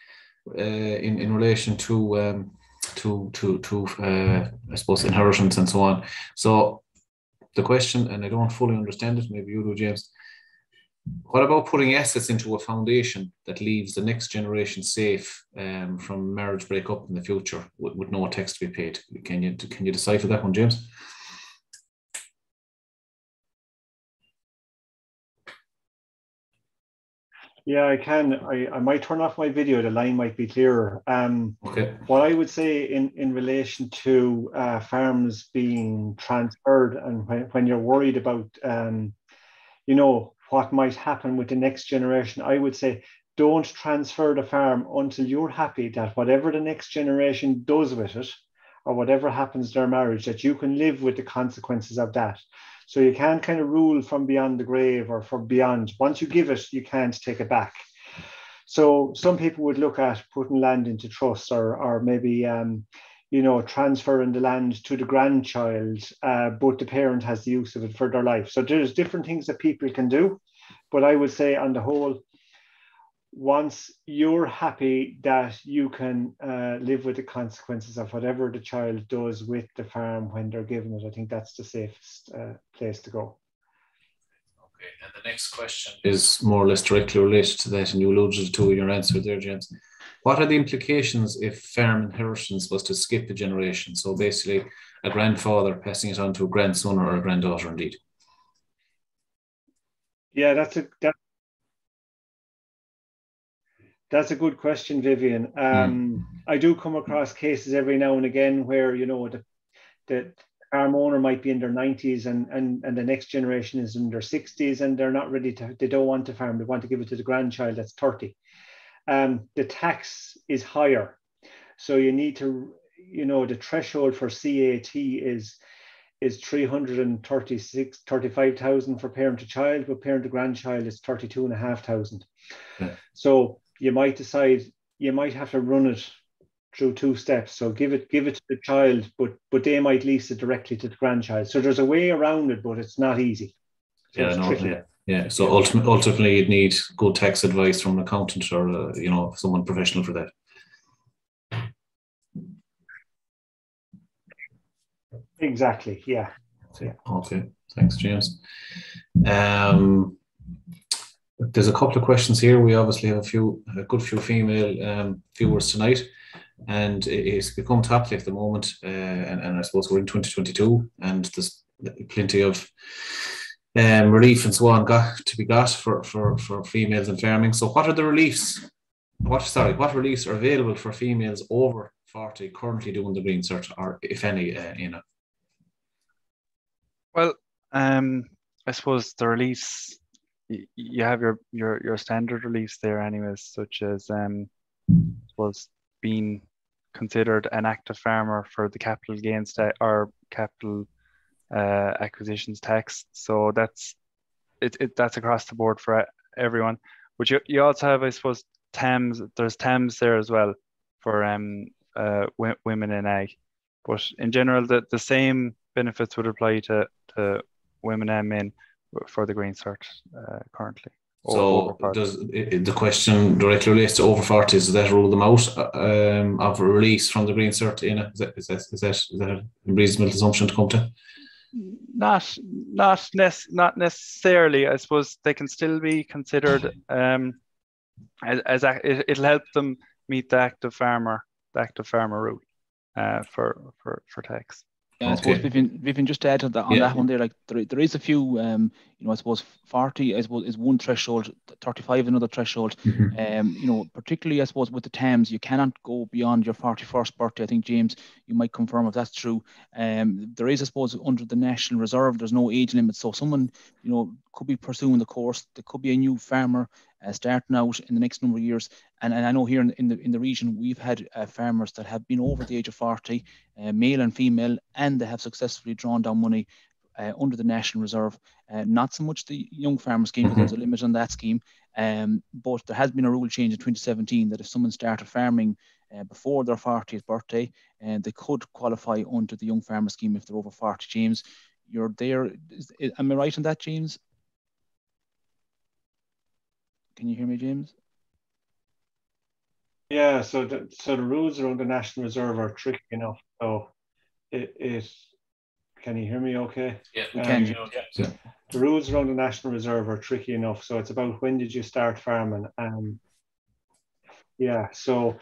uh, in in relation to um, to to to uh, I suppose inheritance and so on. So the question, and I don't fully understand it. Maybe you do, James. What about putting assets into a foundation that leaves the next generation safe um, from marriage breakup in the future with, with no tax to be paid? Can you can you decipher that one, James? Yeah, I can. I, I might turn off my video. The line might be clearer. Um, Okay. what I would say in, in relation to uh, farms being transferred and when, when you're worried about, um, you know, what might happen with the next generation, I would say don't transfer the farm until you're happy that whatever the next generation does with it or whatever happens to their marriage, that you can live with the consequences of that. So you can't kind of rule from beyond the grave or from beyond. Once you give it, you can't take it back. So some people would look at putting land into trust or, or maybe, um, you know, transferring the land to the grandchild, uh, but the parent has the use of it for their life. So there's different things that people can do. But I would say on the whole, once you're happy that you can uh, live with the consequences of whatever the child does with the farm when they're given it, I think that's the safest uh, place to go. Okay, and the next question is more or less directly related to that, and you alluded to in your answer there, James. What are the implications if farm inheritance was to skip a generation? So basically, a grandfather passing it on to a grandson or a granddaughter, indeed. Yeah, that's a that, that's a good question, Vivian. Um, I do come across cases every now and again where you know the the farm owner might be in their 90s and, and, and the next generation is in their 60s and they're not ready to, they don't want to farm, they want to give it to the grandchild that's 30. Um, the tax is higher. So you need to, you know, the threshold for CAT is is 336 35,000 for parent to child, but parent to grandchild is 32 and a half thousand. Yeah. So you might decide you might have to run it through two steps. So give it give it to the child, but but they might lease it directly to the grandchild. So there's a way around it, but it's not easy. So yeah, no, yeah, yeah. So ultimately, ultimately, you'd need good tax advice from an accountant or uh, you know someone professional for that. Exactly. Yeah. Okay. okay. Thanks, James. Um, there's a couple of questions here. We obviously have a few, a good few female um, viewers tonight and it's become topic at the moment. Uh, and, and I suppose we're in 2022, and there's plenty of um, relief and so on got to be got for, for, for females in farming. So, what are the reliefs? What sorry, what reliefs are available for females over 40 currently doing the green cert, or if any, uh, you know? Well, um, I suppose the reliefs you have your your your standard release there, anyways, such as um, was being considered an active farmer for the capital gains tax or capital uh, acquisitions tax. So that's it, it. That's across the board for everyone. But you, you also have, I suppose, TAMS. There's TAMS there as well for um uh women in ag. But in general, the, the same benefits would apply to, to women and men for the green cert uh, currently. So does the question directly relates to over 40s? Does that rule them out um, of release from the green cert? In is that, is that is that is that a reasonable assumption to come to? Not not nec- not necessarily. I suppose they can still be considered um, as, as a, it, it'll help them meet the active farmer the active farmer rule uh, for for for tax. Yeah, I suppose Vivian, Vivian, just to add on that, on yeah. that one there, like there, there is a few, um, you know, I suppose 40 I suppose is one threshold, 35 another threshold. Mm-hmm. Um, you know, particularly I suppose with the TAMS, you cannot go beyond your 41st birthday. I think James, you might confirm if that's true. Um, there is, I suppose, under the National Reserve, there's no age limit. So someone, you know, could be pursuing the course. There could be a new farmer uh, starting out in the next number of years. And, and I know here in, in the in the region we've had uh, farmers that have been over the age of 40, uh, male and female, and they have successfully drawn down money uh, under the National Reserve. Uh, not so much the young farmer scheme, because there's a limit on that scheme. Um, but there has been a rule change in 2017 that if someone started farming uh, before their 40th birthday, uh, they could qualify under the young farmer scheme if they're over 40. James, you're there. Is, am I right on that, James? Can you hear me, James? Yeah, so the, so the rules around the National Reserve are tricky enough. So it, it can you hear me okay? Yeah, we um, can. Yeah. The rules around the National Reserve are tricky enough. So it's about when did you start farming? Um, yeah, so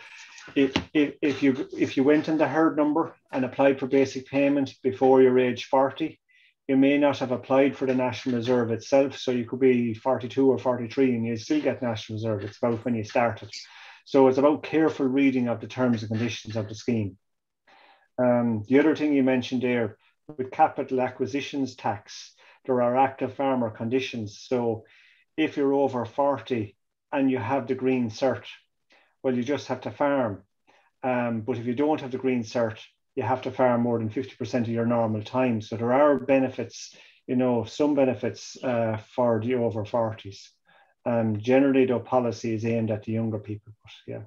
if, if, if you if you went in the herd number and applied for basic payment before your age 40, you may not have applied for the National Reserve itself. So you could be 42 or 43 and you still get National Reserve. It's about when you started. So it's about careful reading of the terms and conditions of the scheme. Um, the other thing you mentioned there with capital acquisitions tax, there are active farmer conditions. So if you're over 40 and you have the green cert, well, you just have to farm. Um, but if you don't have the green cert, you have to farm more than 50% of your normal time. So there are benefits, you know, some benefits uh, for the over 40s. Um, generally, the policy is aimed at the younger people, but yeah.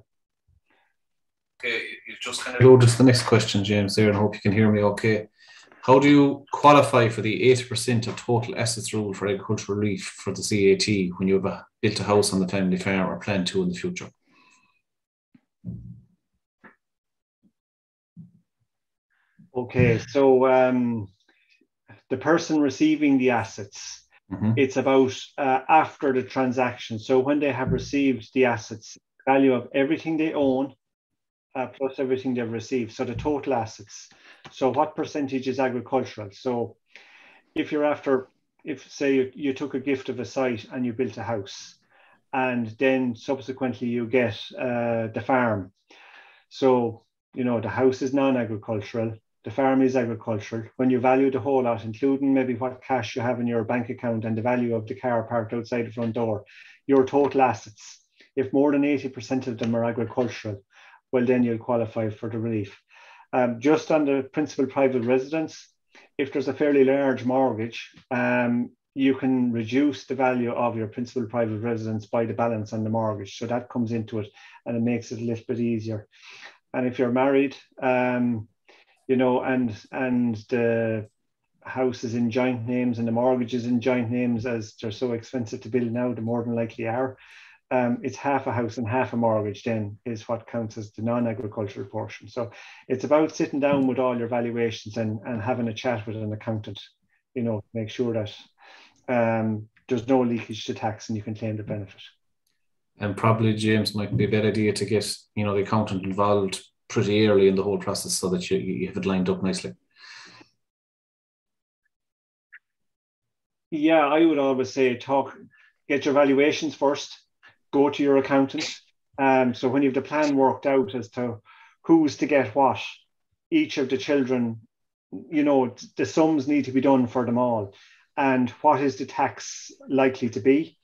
Okay, you just kind of go to the next question, James, there, and I hope you can hear me okay. How do you qualify for the 80% of total assets rule for agricultural relief for the CAT when you have a, built a house on the family farm or plan to in the future? Okay, so um, the person receiving the assets, mm-hmm. it's about uh, after the transaction. So when they have received the assets, value of everything they own, uh, plus everything they've received. So the total assets. So what percentage is agricultural? So if you're after, if say you, you took a gift of a site and you built a house, and then subsequently you get uh, the farm. So you know the house is non-agricultural the farm is agricultural. When you value the whole lot, including maybe what cash you have in your bank account and the value of the car parked outside the front door, your total assets, if more than 80% of them are agricultural, well, then you'll qualify for the relief. Um, just on the principal private residence, if there's a fairly large mortgage, um, you can reduce the value of your principal private residence by the balance on the mortgage. So that comes into it and it makes it a little bit easier. And if you're married, um, you know, and and the house is in joint names and the mortgage is in joint names as they're so expensive to build now, the more than likely are. Um, it's half a house and half a mortgage then is what counts as the non-agricultural portion. So it's about sitting down with all your valuations and, and having a chat with an accountant, you know, make sure that um, there's no leakage to tax and you can claim the benefit. And probably James might be a better idea to get, you know, the accountant involved pretty early in the whole process so that you, you have it lined up nicely. Yeah, I would always say talk, get your valuations first, go to your accountant. Um, so when you have the plan worked out as to who's to get what, each of the children, you know, the sums need to be done for them all. And what is the tax likely to be?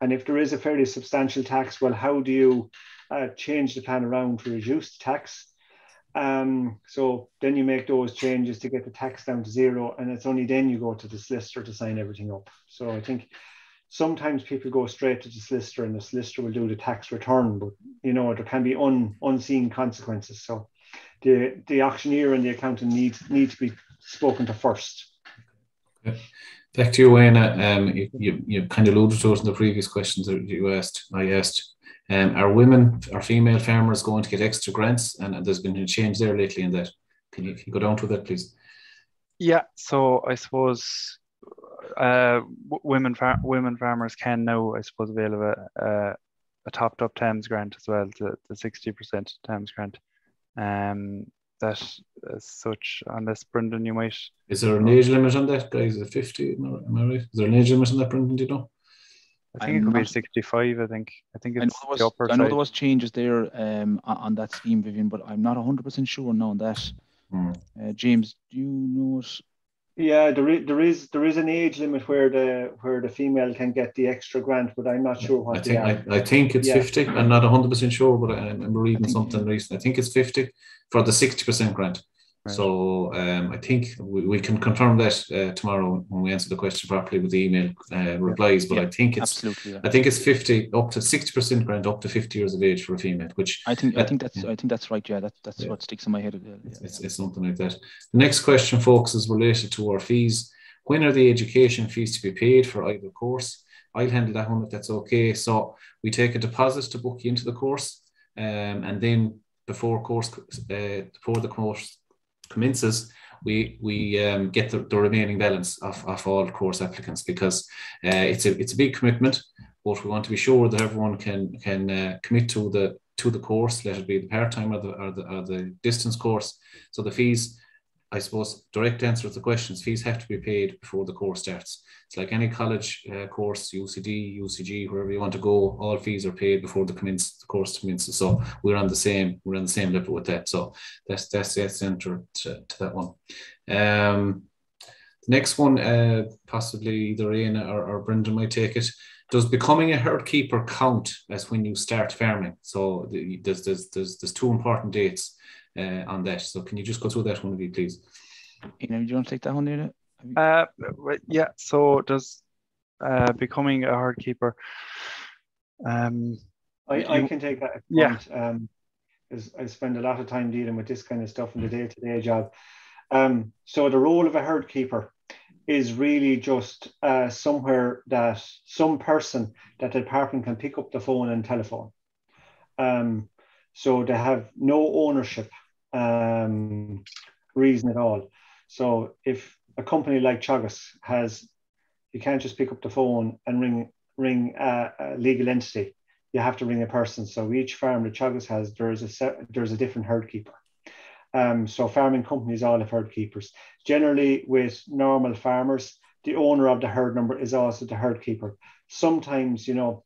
And if there is a fairly substantial tax, well, how do you uh, change the plan around to reduce the tax? Um, so then you make those changes to get the tax down to zero, and it's only then you go to the solicitor to sign everything up. So I think sometimes people go straight to the solicitor, and the solicitor will do the tax return, but you know there can be un, unseen consequences. So the the auctioneer and the accountant need need to be spoken to first. Back to you, Wayne. Um, you, you, you kind of alluded to it in the previous questions that you asked. I asked um, are women, are female farmers going to get extra grants? And there's been a change there lately in that. Can you, can you go down to that, please? Yeah, so I suppose uh, women far- women farmers can now, I suppose, avail of a, a, a topped up TAMS grant as well, the, the 60% TAMS grant. Um, that as such, unless Brendan, you might. Is there an age limit on that, guys? Is it 50? Am I right? Is there an age limit on that, Brendan? Do you know? I think I'm it could not, be 65. I think. I think it's I know the upper I know there was changes there um, on that scheme, Vivian, but I'm not 100% sure now on that. Hmm. Uh, James, do you know it? Yeah, there is, there is there is an age limit where the where the female can get the extra grant, but I'm not sure what I think, I, I, think it's yeah. 50. I'm not 100% sure, but I, am reading something recently. I think it's 50 for the 60% grant. Right. So um, I think we, we can confirm that uh, tomorrow when we answer the question properly with the email uh, replies. But yeah, I think it's absolutely. Yeah. I think it's fifty up to sixty percent grant up to fifty years of age for a female. Which I think uh, I think that's I think that's right. Yeah, that, that's what sticks in my head. It's, it's, it's, something like that. The next question, folks, is related to our fees. When are the education fees to be paid for either course? I'll handle that one if that's okay. So we take a deposit to book you into the course, um, and then before course uh, before the course commences, we we um, get the, the, remaining balance of, of all course applicants because uh, it's a it's a big commitment, but we want to be sure that everyone can can uh, commit to the to the course, let it be the part time or the, or the or the distance course. So the fees I suppose direct answer to the questions, fees have to be paid before the course starts. It's like any college uh, course, UCD, UCG, wherever you want to go, all fees are paid before the commence the course commences. So we're on the same we're on the same level with that. So that's that's the answer to, to that one. Um, the next one, uh, possibly either Ian or, or Brendan might take it. Does becoming a herd keeper count as when you start farming? So the, there's, there's there's there's two important dates on that. So can you just go through that one of you, please? You know, do you want to take that one, Nina? Uh, yeah. So does uh, becoming a herd keeper. Um, I, I can take that. Yeah. Um, I spend a lot of time dealing with this kind of stuff in the day to day job. Um, so the role of a herd keeper is really just uh, somewhere that some person that the department can pick up the phone and telephone. Um, so they have no ownership um, reason at all. So if a company like Teagasc has, you can't just pick up the phone and ring ring a, a legal entity. You have to ring a person. So each farm that Teagasc has, there's a set, there's a different herd keeper. Um, so farming companies all have herd keepers. Generally, with normal farmers, the owner of the herd number is also the herd keeper. Sometimes, you know,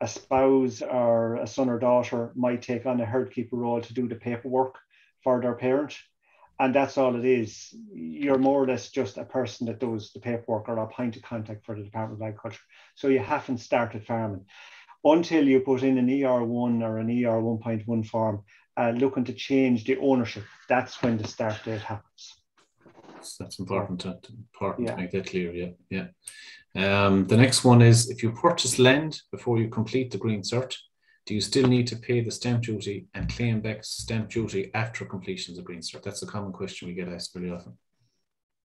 a spouse or a son or daughter might take on a herd keeper role to do the paperwork for their parent. and that's all it is. You're more or less just a person that does the paperwork or a point of contact for the Department of Agriculture. So you haven't started farming until you put in an ER1 or an ER 1.1 form uh, looking to change the ownership. That's when the start date happens. That's important to, important yeah. to make that clear. Yeah, yeah. Um, the next one is if you purchase land before you complete the green cert, do you still need to pay the stamp duty and claim back stamp duty after completion of the green cert? That's a common question we get asked very often.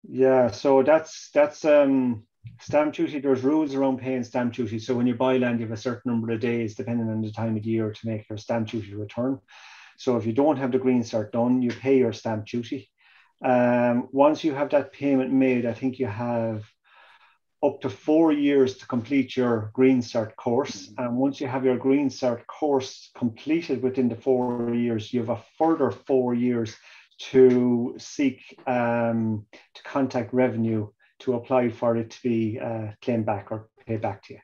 Yeah, so that's that's um stamp duty. There's rules around paying stamp duty. So when you buy land, you have a certain number of days, depending on the time of the year, to make your stamp duty return. So if you don't have the green cert done, you pay your stamp duty. Um, once you have that payment made, I think you have up to four years to complete your Green Cert course. Mm-hmm. And once you have your Green Cert course completed within the four years, you have a further four years to seek um, to contact revenue to apply for it to be uh, claimed back or paid back to you.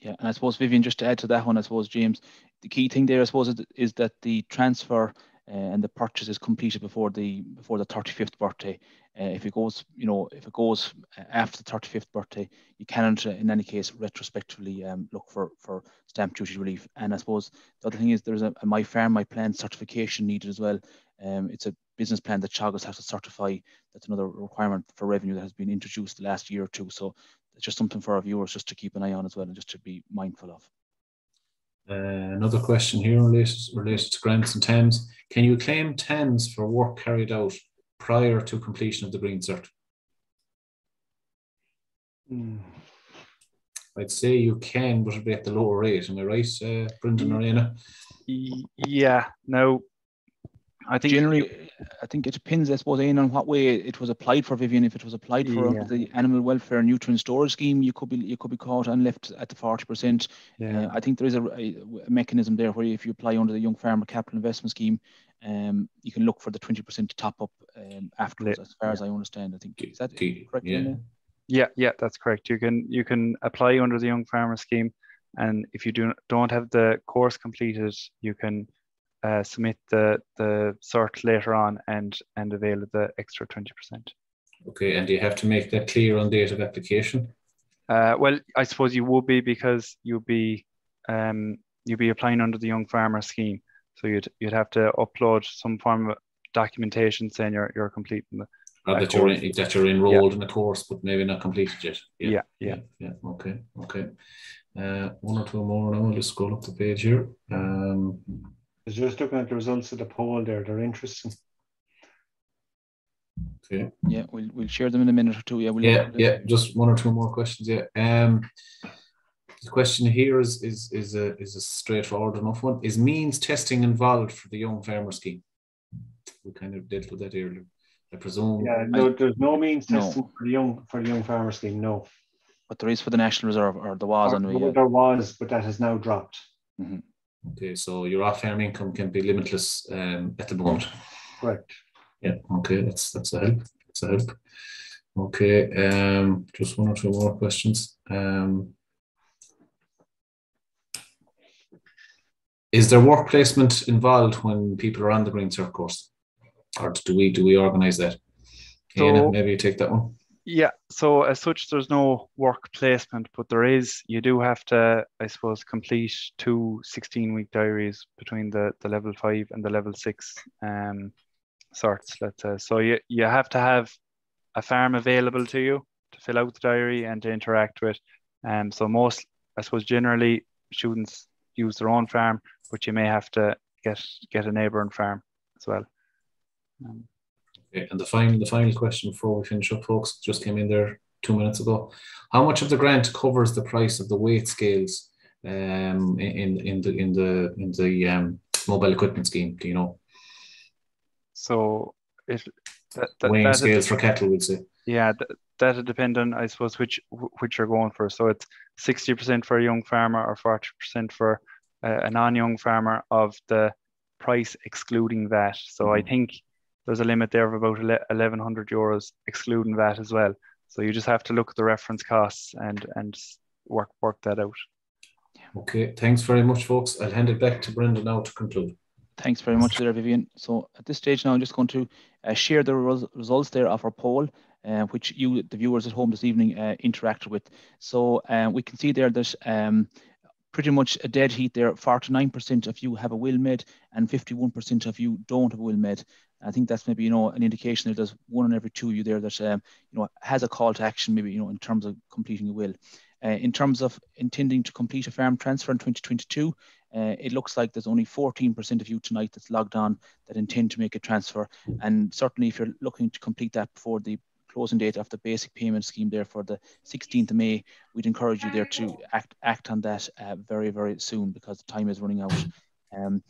Yeah, and I suppose Vivian, just to add to that one, I suppose James, the key thing there, I suppose, is that the transfer uh, and the purchase is completed before the before the 35th birthday. Uh, if it goes, you know, if it goes after the 35th birthday, you cannot, uh, in any case, retrospectively um, look for for stamp duty relief. And I suppose the other thing is there's a, a My Farm My Plan certification needed as well. Um, it's a business plan that Teagasc has to certify. That's another requirement for revenue that has been introduced the last year or two. So it's just something for our viewers just to keep an eye on as well and just to be mindful of. Uh, another question here related, related to grants and TAMS. Can you claim TAMS for work carried out prior to completion of the green cert? Mm. I'd say you can, but it'll be at the lower rate. Am I right, uh, Brendan Arena? Yeah. No, I think generally, I think it depends, I suppose, in on what way it was applied for, Vivian. If it was applied for yeah. the animal welfare nutrient storage scheme, you could be you could be caught and left at the forty percent. Yeah. Uh, I think there is a, a, mechanism there where if you apply under the Young Farmer Capital Investment Scheme, um, you can look for the twenty percent top up um, afterwards. As far as I understand, I think is that correct? Yeah. yeah, yeah, that's correct. You can you can apply under the Young Farmer Scheme, and if you do don't have the course completed, you can uh, submit the the cert later on and and avail of the extra 20%. Okay, and do you have to make that clear on date of application? Uh, well, I suppose you would be because you'd be um, you'd be applying under the Young Farmer Scheme, so you'd you'd have to upload some form of documentation saying you're you're completing the. Or that, you're in, that you're enrolled yeah. in the course, but maybe not completed yet. Yeah, yeah, yeah. yeah. Okay, okay. Uh, one or two more now. I'll just scroll up the page here. Um, just looking at the results of the poll there, they're interesting. Okay. Yeah, we'll we'll share them in a minute or two. Yeah, we'll yeah, yeah. Just one or two more questions. Yeah. Um, the question here is is is a is a straightforward enough one. Is means testing involved for the young farmer scheme? We kind of dealt with that earlier. I presume. Yeah, no, there's no means testing no. for the young for the young farmer scheme. No. But there is for the National Reserve, or there was, or, yeah. there was, but that has now dropped. Mm-hmm. Okay, so your off-farm income can be limitless um, at the moment. Correct. Yeah. Okay, that's that's a help. That's a help. Okay. Um, just one or two more questions. Um, is there work placement involved when people are on the Green Cert course, or do we do we organise that? So, maybe you take that one. Yeah, so as such, there's no work placement, but there is, you do have to, I suppose, complete two 16 week diaries between the, the level five and the level six um, sorts, let's say. So you, you have to have a farm available to you to fill out the diary and to interact with. Um, so most, I suppose, generally students use their own farm, but you may have to get get a neighbouring farm as well. Um, Okay, and the final, the final question before we finish up, folks, just came in there two minutes ago. How much of the grant covers the price of the weight scales um, in in the in the in the um, mobile equipment scheme? Do you know? So if that, that weighing scales for cattle, we'd say. Yeah, that, that'll depend on, I suppose, which which you're going for. So it's sixty percent for a young farmer or forty percent for a, a non-young farmer of the price excluding that. So mm-hmm. I think there's a limit there of about 1100 euros excluding that as well. So you just have to look at the reference costs and and work work that out. Okay, thanks very much, folks. I'll hand it back to Brendan now to conclude. Thanks very much there, Vivian. So at this stage now, I'm just going to uh, share the res results there of our poll, uh, which you, the viewers at home this evening, uh, interacted with. So uh, we can see there that um, pretty much a dead heat there. 49% of you have a will made and 51% of you don't have a will med. I think that's maybe, you know, an indication that there's one in every two of you there that, um, you know, has a call to action, maybe, you know, in terms of completing a will. Uh, in terms of intending to complete a farm transfer in 2022, uh, it looks like there's only 14% of you tonight that's logged on that intend to make a transfer. And certainly if you're looking to complete that before the closing date of the basic payment scheme there for the 16th of May, we'd encourage you there to act act on that uh, very, very soon because the time is running out. Um,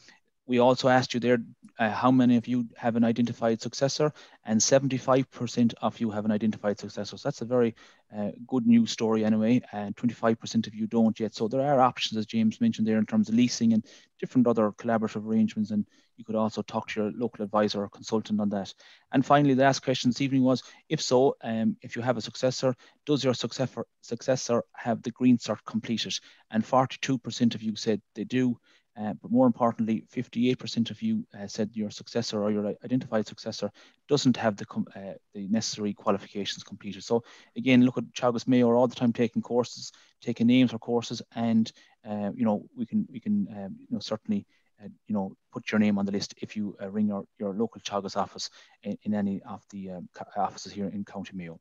we also asked you there uh, how many of you have an identified successor, and 75% of you have an identified successor. So that's a very uh, good news story anyway, and 25% of you don't yet. So there are options, as James mentioned there, in terms of leasing and different other collaborative arrangements, and you could also talk to your local advisor or consultant on that. And finally, the last question this evening was, if so, um, if you have a successor, does your successor, successor have the green cert completed? And 42% of you said they do. Uh, but more importantly, 58% of you uh, said your successor or your identified successor doesn't have the, uh, the necessary qualifications completed. So again, look at Teagasc Mayo all the time taking courses, taking names for courses, and uh, you know we can we can um, you know certainly uh, you know put your name on the list if you ring your, your local Teagasc office in, in any of the um, offices here in County Mayo.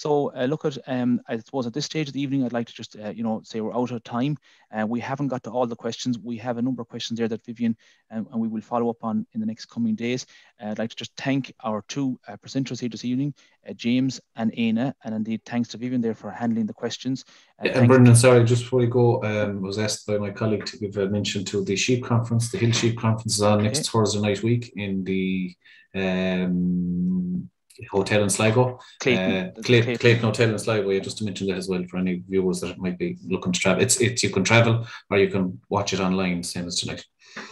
So uh, look at, um, I suppose at this stage of the evening, I'd like to just, uh, you know, say we're out of time. Uh, we haven't got to all the questions. We have a number of questions there that Vivian um, and we will follow up on in the next coming days. Uh, I'd like to just thank our two uh, presenters here this evening, uh, James and Eanna, and indeed thanks to Vivian there for handling the questions. Yeah, and Brendan, sorry, just before we go, um, I was asked by my colleague to give a mention to the Sheep Conference. The Hill Sheep Conference is on okay. next Thursday night week in the um, hotel in Sligo. Clayton, uh, Clayton, Hotel in Sligo. Yeah, just to mention that as well for any viewers that might be looking to travel. It's it's you can travel or you can watch it online, same as tonight.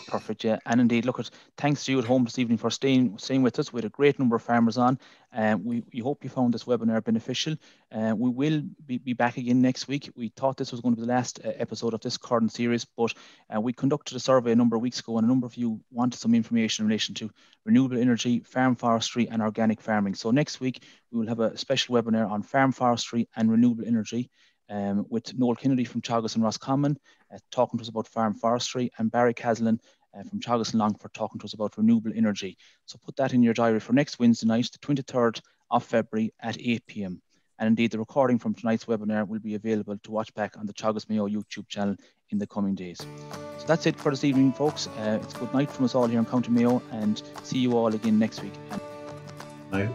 Perfect, yeah. And indeed, look at thanks to you at home this evening for staying staying with us. We had a great number of farmers on. Um, we, we hope you found this webinar beneficial. Uh, we will be, be back again next week. We thought this was going to be the last uh, episode of this current series, but uh, we conducted a survey a number of weeks ago, and a number of you wanted some information in relation to renewable energy, farm forestry, and organic farming. So next week we will have a special webinar on farm forestry and renewable energy um, with Noel Kennedy from Teagasc and Roscommon uh, talking to us about farm forestry and Barry Caslin uh, from Teagasc and Longford talking to us about renewable energy. So put that in your diary for next Wednesday night, the 23rd of February at 8 p.m. And indeed, the recording from tonight's webinar will be available to watch back on the Teagasc Mayo YouTube channel in the coming days. So that's it for this evening, folks. Uh, it's good night from us all here in County Mayo, and see you all again next week. Bye.